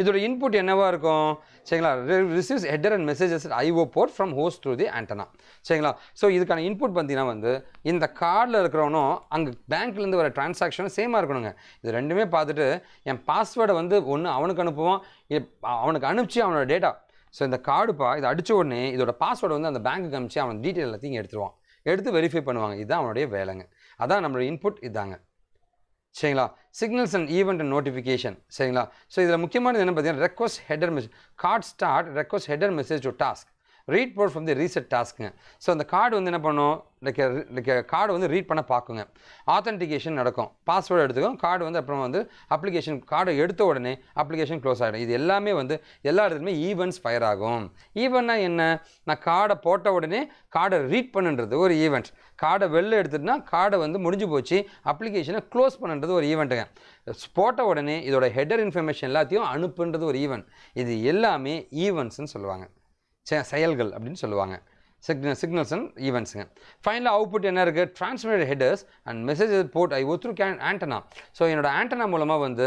Speaker 1: இதோட இன்புட் என்னவா இருக்கும்? சரிங்களா? Receives header and messages IO port from host through the antenna சரிங்களா? ஸோ இதுக்கான இன்புட் பார்த்தீங்கன்னா வந்து இந்த கார்டில் இருக்கிறவனும் அங்கே பேங்க்லேருந்து வர டிரான்சாக்ஷனும் சேமாக இருக்கணுங்க. இது ரெண்டுமே பார்த்துட்டு என் பாஸ்வேர்டை வந்து ஒன்று அவனுக்கு அனுப்புவான் அவனுக்கு அனுப்பிச்சு அவனோட டேட்டா ஸோ இந்த கார்டுப்பா இதை அடிச்ச உடனே இதோட பாஸ்வேர்டை வந்து அந்த பேங்க்குக்கு அனுப்பிச்சு அவன் டீட்டெயில் எல்லாத்தையும் எடுத்துருவான். எடுத்து வெரிஃபை பண்ணுவாங்க. இதுதான் அவனுடைய வேலைங்க. அதான் நம்மளோட இன்புட் இதாங்க. சரிங்களா? Signals and event and notification சரிங்களா? ஸோ இதில் முக்கியமானது என்ன பார்த்தீங்கன்னா request header message card start request header message to task read port from the reset டாஸ்க்குங்க so அந்த கார்டு வந்து என்ன பண்ணும்? லைக் லைக் கார்டு வந்து ரீட் பண்ண பார்க்குங்க. ஆத்தென்டிகேஷன் நடக்கும். பாஸ்வேர்டு எடுத்துக்கும். கார்டு வந்து அப்புறம் வந்து அப்ளிகேஷன் கார்டை எடுத்த உடனே அப்ளிகேஷன் க்ளோஸ் ஆகிடும் இது எல்லாமே வந்து எல்லா இடத்துலையுமே ஈவெண்ட்ஸ் ஃபயர் ஆகும். ஈவெண்ட்னா என்ன? நான் கார்டை போட்ட உடனே கார்டை ரீட் பண்ணுன்றது ஒரு ஈவெண்ட் கார்டை வெளில எடுத்துட்டுனா கார்டை வந்து முடிஞ்சு போச்சு. அப்ளிகேஷனை க்ளோஸ் பண்ணுன்றது ஒரு ஈவெண்ட்டுங்க போட்ட உடனே இதோட ஹெடர் இன்ஃபர்மேஷன் எல்லாத்தையும் அனுப்புன்றது ஒரு ஈவெண்ட் இது எல்லாமே ஈவெண்ட்ஸ்னு சொல்லுவாங்க. செயல்கள் அப்படின்னு சொல்லுவாங்க. சிக்னல் சிக்னல்ஸ் அண்ட் ஈவெண்ட்ஸுங்க ஃபைனலாக அவுட்புட் என்ன இருக்குது transmitted headers and messages port I O through can antenna so என்னோட ஆண்டனா மூலமாக வந்து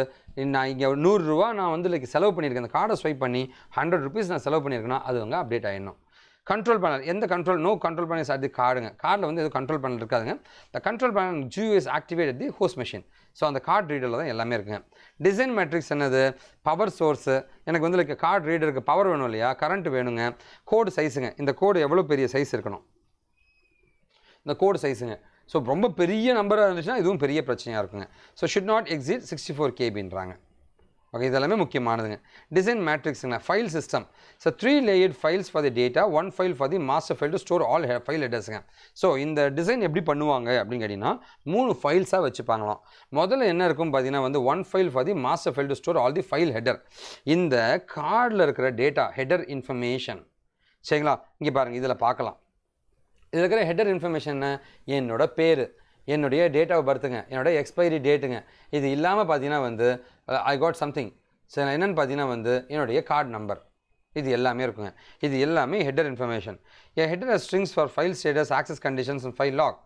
Speaker 1: நான் இங்கே நூறுரூவா நான் வந்து லைக் செலவு பண்ணியிருக்கேன். அந்த கார்டை ஸ்வைப் பண்ணி ஹண்ட்ரட் ருபீஸ் நான் செலவு பண்ணியிருக்கேன்னா அது வந்து அப்டேட் ஆகிடணும் கண்ட்ரோல் பேனல் எந்த கண்ட்ரோல் நோ கண்ட்ரோல் பேனல் அது கார்டுங்க கார்டில் வந்து எதுவும் கண்ட்ரோல் பேனல் இருக்காதுங்க. The control panel GU activate the host machine so அந்த கார்டு ரீடரில் தான் எல்லாமே இருக்குங்க. டிசைன் மேட்ரிக்ஸ் என்னது? பவர் சோர்ஸு எனக்கு வந்து லைக் கார்டு ரீடருக்கு பவர் வேணும் இல்லையா? கரண்ட் வேணுங்க. கோடு சைஸுங்க இந்த கோடு எவ்வளோ பெரிய சைஸ் இருக்கணும்? இந்த கோடு சைஸுங்க ஸோ ரொம்ப பெரிய நம்பராக இருந்துச்சுன்னா இதுவும் பெரிய பிரச்சனையாக இருக்குங்க. So should not exit sixty four கேபின்றாங்க okay இதெல்லாமே முக்கியமானதுங்க. Design மேட்ரிக்ஸுங்க file system so three layered files for the data one file for the master file to store all file ஹெட்டர்ஸுங்க so இந்த டிசைன் எப்படி பண்ணுவாங்க அப்படின்னு கேட்டிங்கன்னா மூணு ஃபைல்ஸாக வச்சுப்பாங்களாம். முதல்ல என்ன இருக்கும் பார்த்தீங்கன்னா வந்து one file for the master file to store all the file header இந்த கார்டில் இருக்கிற டேட்டா ஹெடர் இன்ஃபர்மேஷன் சரிங்களா? இங்கே பாருங்கள் இதில் பார்க்கலாம் இதில் இருக்கிற ஹெடர் இன்ஃபர்மேஷன் என்ன? என்னோட பேர். என்னுடைய டேட் ஆஃப் பர்த்துங்க என்னோட எக்ஸ்பைரி டேட்டுங்க இது இல்லாமல் பார்த்தீங்கன்னா வந்து ஐ காட் சம்திங் சரி என்னென்னு பார்த்தீங்கன்னா வந்து என்னுடைய கார்டு நம்பர் இது எல்லாமே இருக்குங்க. இது எல்லாமே header information a header strings for file status access conditions and file lock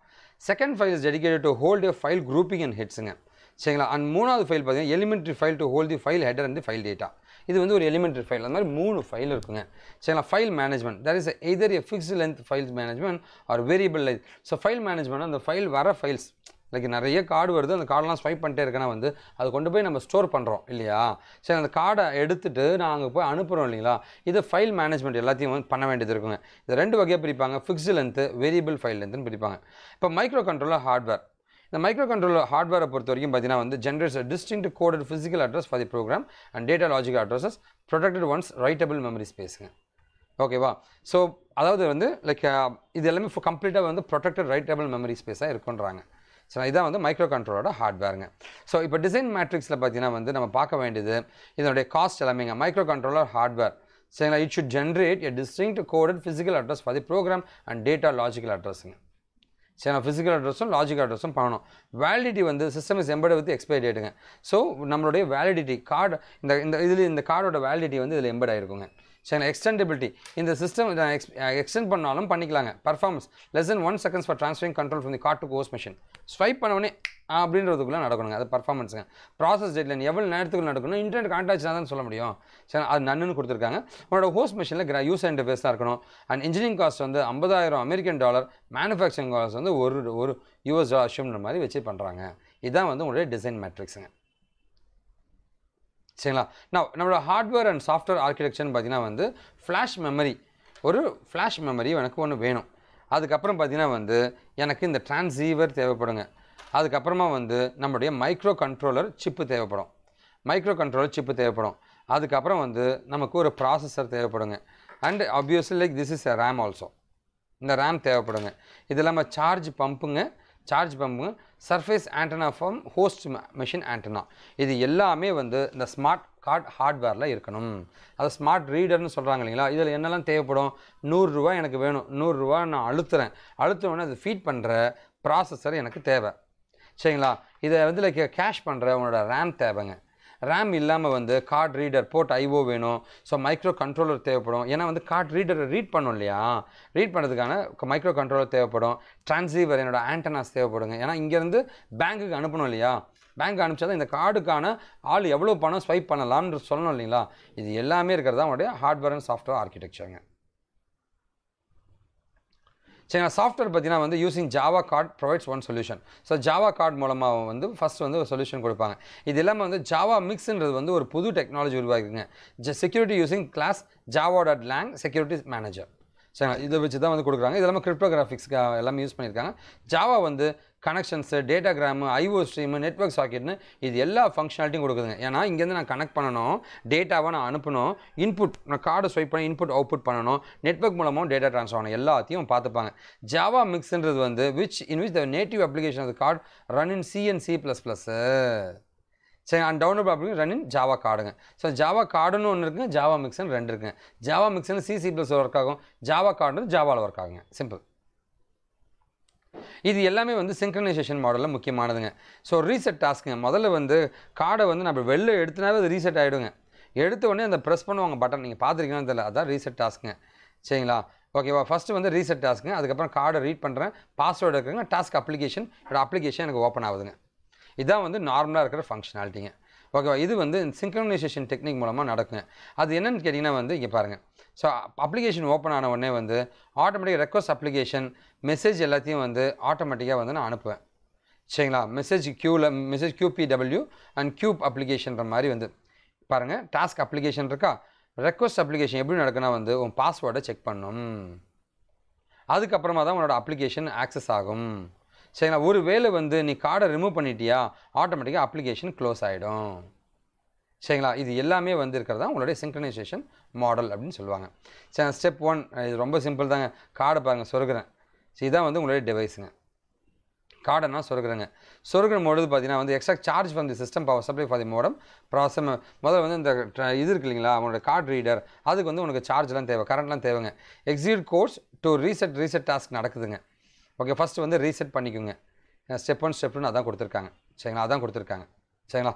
Speaker 1: second file is dedicated to hold a file grouping and ஹெட்ஸுங்க சரிங்களா? அண்ட் மூணாவது ஃபைல் பார்த்தீங்கன்னா elementary file to hold the file header and the file data இது வந்து ஒரு எலிமெண்ட்ரி ஃபைல் அந்த மாதிரி மூணு ஃபைல் இருக்குங்க. சரிங்களா? File management that is either a fixed length files management or variable life so file management அந்த ஃபைல் வர ஃபைல்ஸ் லைக் நிறைய கார்டு வருது. அந்த கார்டெலாம் ஸ்வைப் பண்ணிட்டே இருக்கேன்னா வந்து அது கொண்டு போய் நம்ம ஸ்டோர் பண்ணுறோம் இல்லையா? சரி அந்த கார்டை எடுத்துகிட்டு நான் அங்கே போய் அனுப்புகிறோம் இல்லைங்களா? இது ஃபைல் மேனேஜ்மெண்ட் எல்லாத்தையும் வந்து பண்ண வேண்டியது இருக்குங்க. இது ரெண்டு வகையாக பிரிப்பாங்க. ஃபிக்ஸ்டு லென்த்து வேரியபிள் ஃபைல் லென்த்துன்னு பிரிப்பாங்க. இப்போ மைக்ரோ கண்ட்ரோலர் ஹார்ட்வேர் இந்த மைக்ரோ கண்ட்ரோலர் ஹார்ட்வேரை பொறுத்த வரைக்கும் பார்த்தீங்கன்னா வந்து generates distinct coded physical address for the program and data logical addresses protected once writable memory ஸ்பேஸுங்க ஓகேவா ஸோ அதாவது வந்து லைக் uh, இது எல்லாமே கம்ப்ளீட்டாக வந்து ப்ரொடெக்டட் ரைட்டபிள் மெமரி ஸ்பேஸாக இருக்குன்றாங்க. ஸோ இதான் வந்து மைக்ரோ கண்ட்ரோலோட ஹார்ட்வேருங்க ஸோ இப்போ டிசைன் மேட்ரிக்ஸில் பார்த்தீங்கன்னா வந்து நம்ம பார்க்க வேண்டியது இதனுடைய காஸ்ட் எல்லாமேங்க மைக்ரோ கண்ட்ரோலர் ஹார்ட்வேர் சரிங்களா? It should generate a distinct coded physical address for the program and data logical அட்ரஸுங்க சரி நான் ஃபிசிக்கல் அட்ரஸும் லாஜிக்கல் அட்ரஸும் பண்ணணும் வேலிடிட்டி வந்து system is embedded with expiry டேட்டுங்க so நம்மளுடைய வேலிடிட்டி கார்டு இந்த இந்த இதில் இந்த கார்டோட வேலிடிட்டி வந்து இதில் எம்பர்ட் ஆகிருக்குங்க சரிங்களா எக்ஸ்டெண்டபிலிட்டி இந்த சிஸ்டம் எக்ஸ் எக்ஸ்டெண்ட் பண்ணாலும் பண்ணிக்கலாங்க. Performance less then one seconds for transferring control from the card to cos machine swipe பண்ண உடனே அப்படின்றதுக்குள்ளே நடக்கணுங்க. அது பர்ஃபார்மன்ஸுங்க ப்ராசஸ் டெட்லைன் எவ்வளோ நேரத்துக்கு நடக்கணும்? இன்டர்நெட் கான்டாக்ட் தான் சொல்ல முடியும். சரி அது நன்னுன்னு கொடுத்துருக்காங்க. உங்களோட ஹோஸ்ட் மிஷினில் கிரா யூஸ் அண்ட் பேஸாக இருக்கணும். அண்ட் இன்ஜினியரிங் காஸ்ட் வந்து ஐம்பதாயிரம் அமெரிக்கன் டாலர் மேனுஃபேக்சரிங் காஸ்ட் வந்து ஒரு ஒரு யூஎஸ் டாலர் மாதிரி வச்சு பண்ணுறாங்க இதுதான் வந்து உங்களுடைய டிசைன் மேட்ரிக்ஸுங்க சரிங்களா? நான் நம்மளோட ஹார்ட்வேர் அண்ட் சாஃப்ட்வேர் ஆர்கிடெக்சர்னு பார்த்தீங்கன்னா வந்து ஃப்ளாஷ் மெமரி ஒரு ஃப்ளாஷ் மெமரி எனக்கு ஒன்று வேணும். அதுக்கப்புறம் பார்த்தீங்கன்னா வந்து எனக்கு இந்த டிரான்சீவர் தேவைப்படுங்க. அதுக்கப்புறமா வந்து நம்மளுடைய மைக்ரோ கண்ட்ரோலர் சிப்பு தேவைப்படும். மைக்ரோ கண்ட்ரோலர் சிப்பு தேவைப்படும். அதுக்கப்புறம் வந்து நமக்கு ஒரு processor தேவைப்படுங்க. And obviously like this is a RAM also இந்த ரேம் தேவைப்படுங்க. இது இல்லாமல் சார்ஜ் பம்புங்க charge பம்புங்க surface antenna form host machine antenna இது எல்லாமே வந்து இந்த ஸ்மார்ட் கார்ட் ஹார்ட்வேரில் இருக்கணும். அது ஸ்மார்ட் ரீடர்னு சொல்கிறாங்க இல்லைங்களா? இதில் என்னெல்லாம் தேவைப்படும்? நூறுரூவா எனக்கு வேணும். நூறுரூவா நான் அழுத்துறேன். அழுத்த உடனே அது ஃபீட் பண்ணுற ப்ராசஸர் எனக்கு தேவை. சரிங்களா? இதை வந்து லைக் கேஷ் பண்ணுற உன்னோட ரேம் தேவைங்க. ரேம் இல்லாமல் வந்து கார்ட் ரீடர் போர்ட் ஐஓ வேணும். ஸோ மைக்ரோ கண்ட்ரோலர் தேவைப்படும். ஏன்னா வந்து கார்ட் ரீடரை ரீட் பண்ணும் இல்லையா? ரீட் பண்ணுறதுக்கான மைக்ரோ கண்ட்ரோலர் தேவைப்படும். டிரான்சீவர் என்னோடய ஆண்டனாஸ் தேவைப்படுங்க. ஏன்னா இங்கேருந்து பேங்க்குக்கு அனுப்பணும் இல்லையா? பேங்க் அனுப்பிச்சா தான் இந்த கார்டுக்கான ஆள் எவ்வளோ பணம் ஸ்வைப் பண்ணலாம்னு சொல்லணும் இல்லைங்களா? இது எல்லாமே இருக்கிறது தான் உங்களுடைய ஹார்ட்வேர் அண்ட் சாஃப்ட்வேர் ஆர்கிடெக்சருங்க சரிங்களா சாஃப்ட்வேர் பார்த்தீங்கன்னா வந்து using Java card provides one solution so Java card மூலமாக வந்து ஃபஸ்ட் வந்து ஒரு சொல்யூஷன் கொடுப்பாங்க. இது இல்லாமல் வந்து ஜாவா மிக்ஸ்ன்றது வந்து ஒரு புது டெக்னாலஜி உருவாக்குங்க ஜ security using class Java dot lang security manager சரிங்களா? இதை வச்சு தான் வந்து கொடுக்குறாங்க. இது இல்லாமல் கிரிப்டோகிராஃபிக்ஸ்க்கு எல்லாமே யூஸ் பண்ணியிருக்காங்க. ஜாவா வந்து connections datagram IO stream network சாக்கெட்னு இது எல்லா ஃபங்க்ஷனாலிட்டியும் கொடுக்குதுங்க. ஏன்னா இங்கேருந்து நான் கனெக்ட் பண்ணணும் டேட்டாவை நான் அனுப்பணும் இன்புட் நான் கார்டு ஸ்வைப் பண்ணி இன்புட் அவுட்புட் பண்ணணும் நெட்ஒர்க் மூலமாக டேட்டா ட்ரான்ஸ்ஃபர் ஆகணும் எல்லாத்தையும் பார்த்துப்பாங்க. ஜாவா மிக்ஸ்ன்றது வந்து which in which the native application of card run in C and C plus plus சரி அண்ட் டவுன்லோட் அப்படி ரன் இன் ஜாவா கார்டுங்க ஸோ ஜாவா கார்டுன்னு ஒன்று இருக்குங்க ஜாவா மிக்ஸ்னு ரெண்டு இருக்குங்க. ஜாவா மிக்ஸ்னு சி சி ப்ளஸ் ஒர்க் ஆகும். ஜாவா கார்டு ஜாவாவில் ஒர்க் ஆகுங்க. சிம்பிள் இது எல்லாமே வந்து சிங்க்ரனைசேஷன் மாடலில் முக்கியமானதுங்க. ஸோ ரீசெட் டாஸ்க்குங்க முதல்ல வந்து கார்டை வந்து நம்ம வெளில எடுத்துனாவே அது ரீசெட் ஆகிடுங்க எடுத்த உடனே அந்த ப்ரெஸ் பண்ணுவாங்க பட்டன் நீங்கள் பார்த்துருக்கீங்கன்னு தெரியல. அதான் ரீசெட் டாஸ்க்குங்க சரிங்களா? ஓகேவா ஃபஸ்ட்டு வந்து ரீசெட் டாஸ்க்குங்க அதுக்கப்புறம் கார்டை ரீட் பண்ணுறேன் பாஸ்வேர்டு இருக்குங்க. டாஸ்க் அப்ளிகேஷன் என்னோடய அப்ளிகேஷன் எனக்கு ஓப்பன் ஆகுதுங்க. இதான் வந்து நார்மலாக இருக்கிற ஃபங்க்ஷனாலிட்டிங்க ஓகேவா? இது வந்து சிங்க்ரனைசேஷன் டெக்னிக் மூலமாக நடக்குங்க. அது என்னென்னு கேட்டிங்கன்னா வந்து இங்கே பாருங்கள் ஸோ அப்ளிகேஷன் ஓப்பன் ஆன உடனே வந்து ஆட்டோமேட்டிக் ரெக்வஸ்ட் அப்ளிகேஷன் மெசேஜ் எல்லாத்தையும் வந்து ஆட்டோமேட்டிக்காக வந்து நான் அனுப்புவேன். சரிங்களா? மெசேஜ் க்யூவில் மெசேஜ் கியூபிடபிள்யூ அண்ட் க்யூப் அப்ளிகேஷன்ற மாதிரி வந்து. பாருங்கள் டாஸ்க் அப்ளிகேஷன் இருக்கா? ரெக்வஸ்ட் அப்ளிகேஷன் எப்படி நடக்குன்னா வந்து உன் பாஸ்வேர்டை செக் பண்ணும். அதுக்கப்புறமா தான் உன்னோட அப்ளிகேஷன் ஆக்சஸ் ஆகும். சரிங்களா? ஒரு வேளை வந்து நீ கார்டை ரிமூவ் பண்ணிட்டியா ஆட்டோமேட்டிக்காக அப்ளிகேஷன் க்ளோஸ் ஆகிடும் சரிங்களா? இது எல்லாமே வந்து இருக்கிறது தான் உங்களுடைய சிங்க்ரனைசேஷன் மாடல் அப்படின்னு சொல்லுவாங்க. சரி ஸ்டெப் ஒன் இது ரொம்ப சிம்பிள் தாங்க. கார்டை பாருங்கள் சொருகிறேன். ஸோ இதுதான் வந்து உங்களுடைய டிவைஸுங்க கார்டை நான் சொருகிறேங்க. சொருகிற பொழுது பார்த்தீங்கன்னா வந்து extra charge from the system power supply for the modem problem முதல்ல வந்து இந்த ட்ர- இது இருக்கு இல்லைங்களா? அவனோட கார்டு ரீடர் அதுக்கு வந்து உனக்கு சார்ஜ்லாம் தேவை கரண்ட்லாம் தேவைங்க. Exit course to reset reset task நடக்குதுங்க. ஓகே ஃபஸ்ட்டு வந்து ரீசெட் பண்ணிக்கோங்க. ஸ்டெப் ஒன் ஸ்டெப் அதான் கொடுத்துருக்காங்க. சரிங்களா? அதான் கொடுத்துருக்காங்க. சரிங்களா?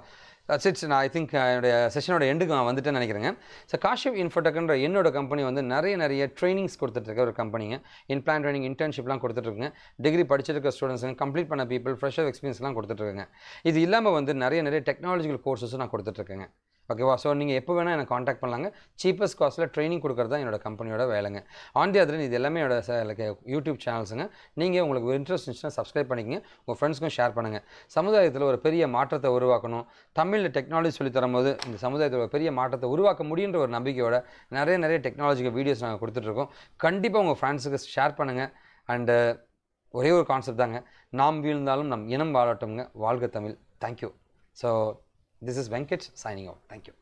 Speaker 1: சிட்ஸ் நான் ஐ திங்க் என்னுடைய செஷனோட எண்டுக்கு நான் வந்துட்டேன்னு நினைக்கிறேங்க. ஸோ காஷிப் இன்ஃபோடெக்ன்ற என்னோட கம்பெனி வந்து நிறைய நிறைய ட்ரைனிங்ஸ் கொடுத்துட்ருக்க ஒரு கம்பெனிங்க இன்பிளான் ட்ரைனிங் இன்டர்ன்ஷிப்லாம் கொடுத்துட்ருக்குங்க டிகிரி படிச்சிருக்க ஸ்டூடெண்ட்ஸுங்க கம்ப்ளீட் பண்ண பீப்பிள் ஃப்ரெஷர் எக்ஸ்பீரியன்ஸ்லாம் கொடுத்துட்ருக்குங்க இது இல்லாமல் வந்து நிறைய நிறைய டெக்னாலஜிக்கல் கோர்ஸஸும் நான் கொடுத்துட்ருக்கேங்க ஓகேவா? ஸோ நீங்கள் எப்போ வேணால் எனக்கு காண்டாக்ட் பண்ணலாங்க. சீப்பஸ்ட் காஸ்ட்டில் ட்ரைனிங் கொடுக்குறது தான் என்னோட கம்பெனியோட வேலைங்க. ஆன் தி அதர் இது எல்லாமே என்னோட யூடியூப் சேனல்ஸுங்க நீங்கள் உங்களுக்கு இன்ட்ரெஸ்ட் இருந்துச்சுன்னா சப்ஸ்கிரைப் பண்ணிக்கங்க. உங்கள் ஃப்ரெண்ட்ஸ்க்கும் ஷேர் பண்ணுங்கள் சமுதாயத்தில் ஒரு பெரிய மாற்றத்தை உருவாக்கணும். தமிழில் டெக்னாலஜி சொல்லி தரும்போது இந்த சமுதாயத்தில் ஒரு பெரிய மாற்றத்தை உருவாக்க முடியுன்ற ஒரு நம்பிக்கையோட நிறைய நிறைய டெக்னாலஜிக்கு வீடியோஸ் நாங்கள் கொடுத்துட்ருக்கோம் கண்டிப்பாக உங்கள் ஃப்ரெண்ட்ஸுக்கு ஷேர் பண்ணுங்கள் அண்டு ஒரே ஒரு கான்செப்ட் தாங்க. நாம் வீழ்ந்தாலும் நம் இனம் வாழட்டும்ங்க. வாழ்க Tamil. Thank you so this is Venkat signing out thank you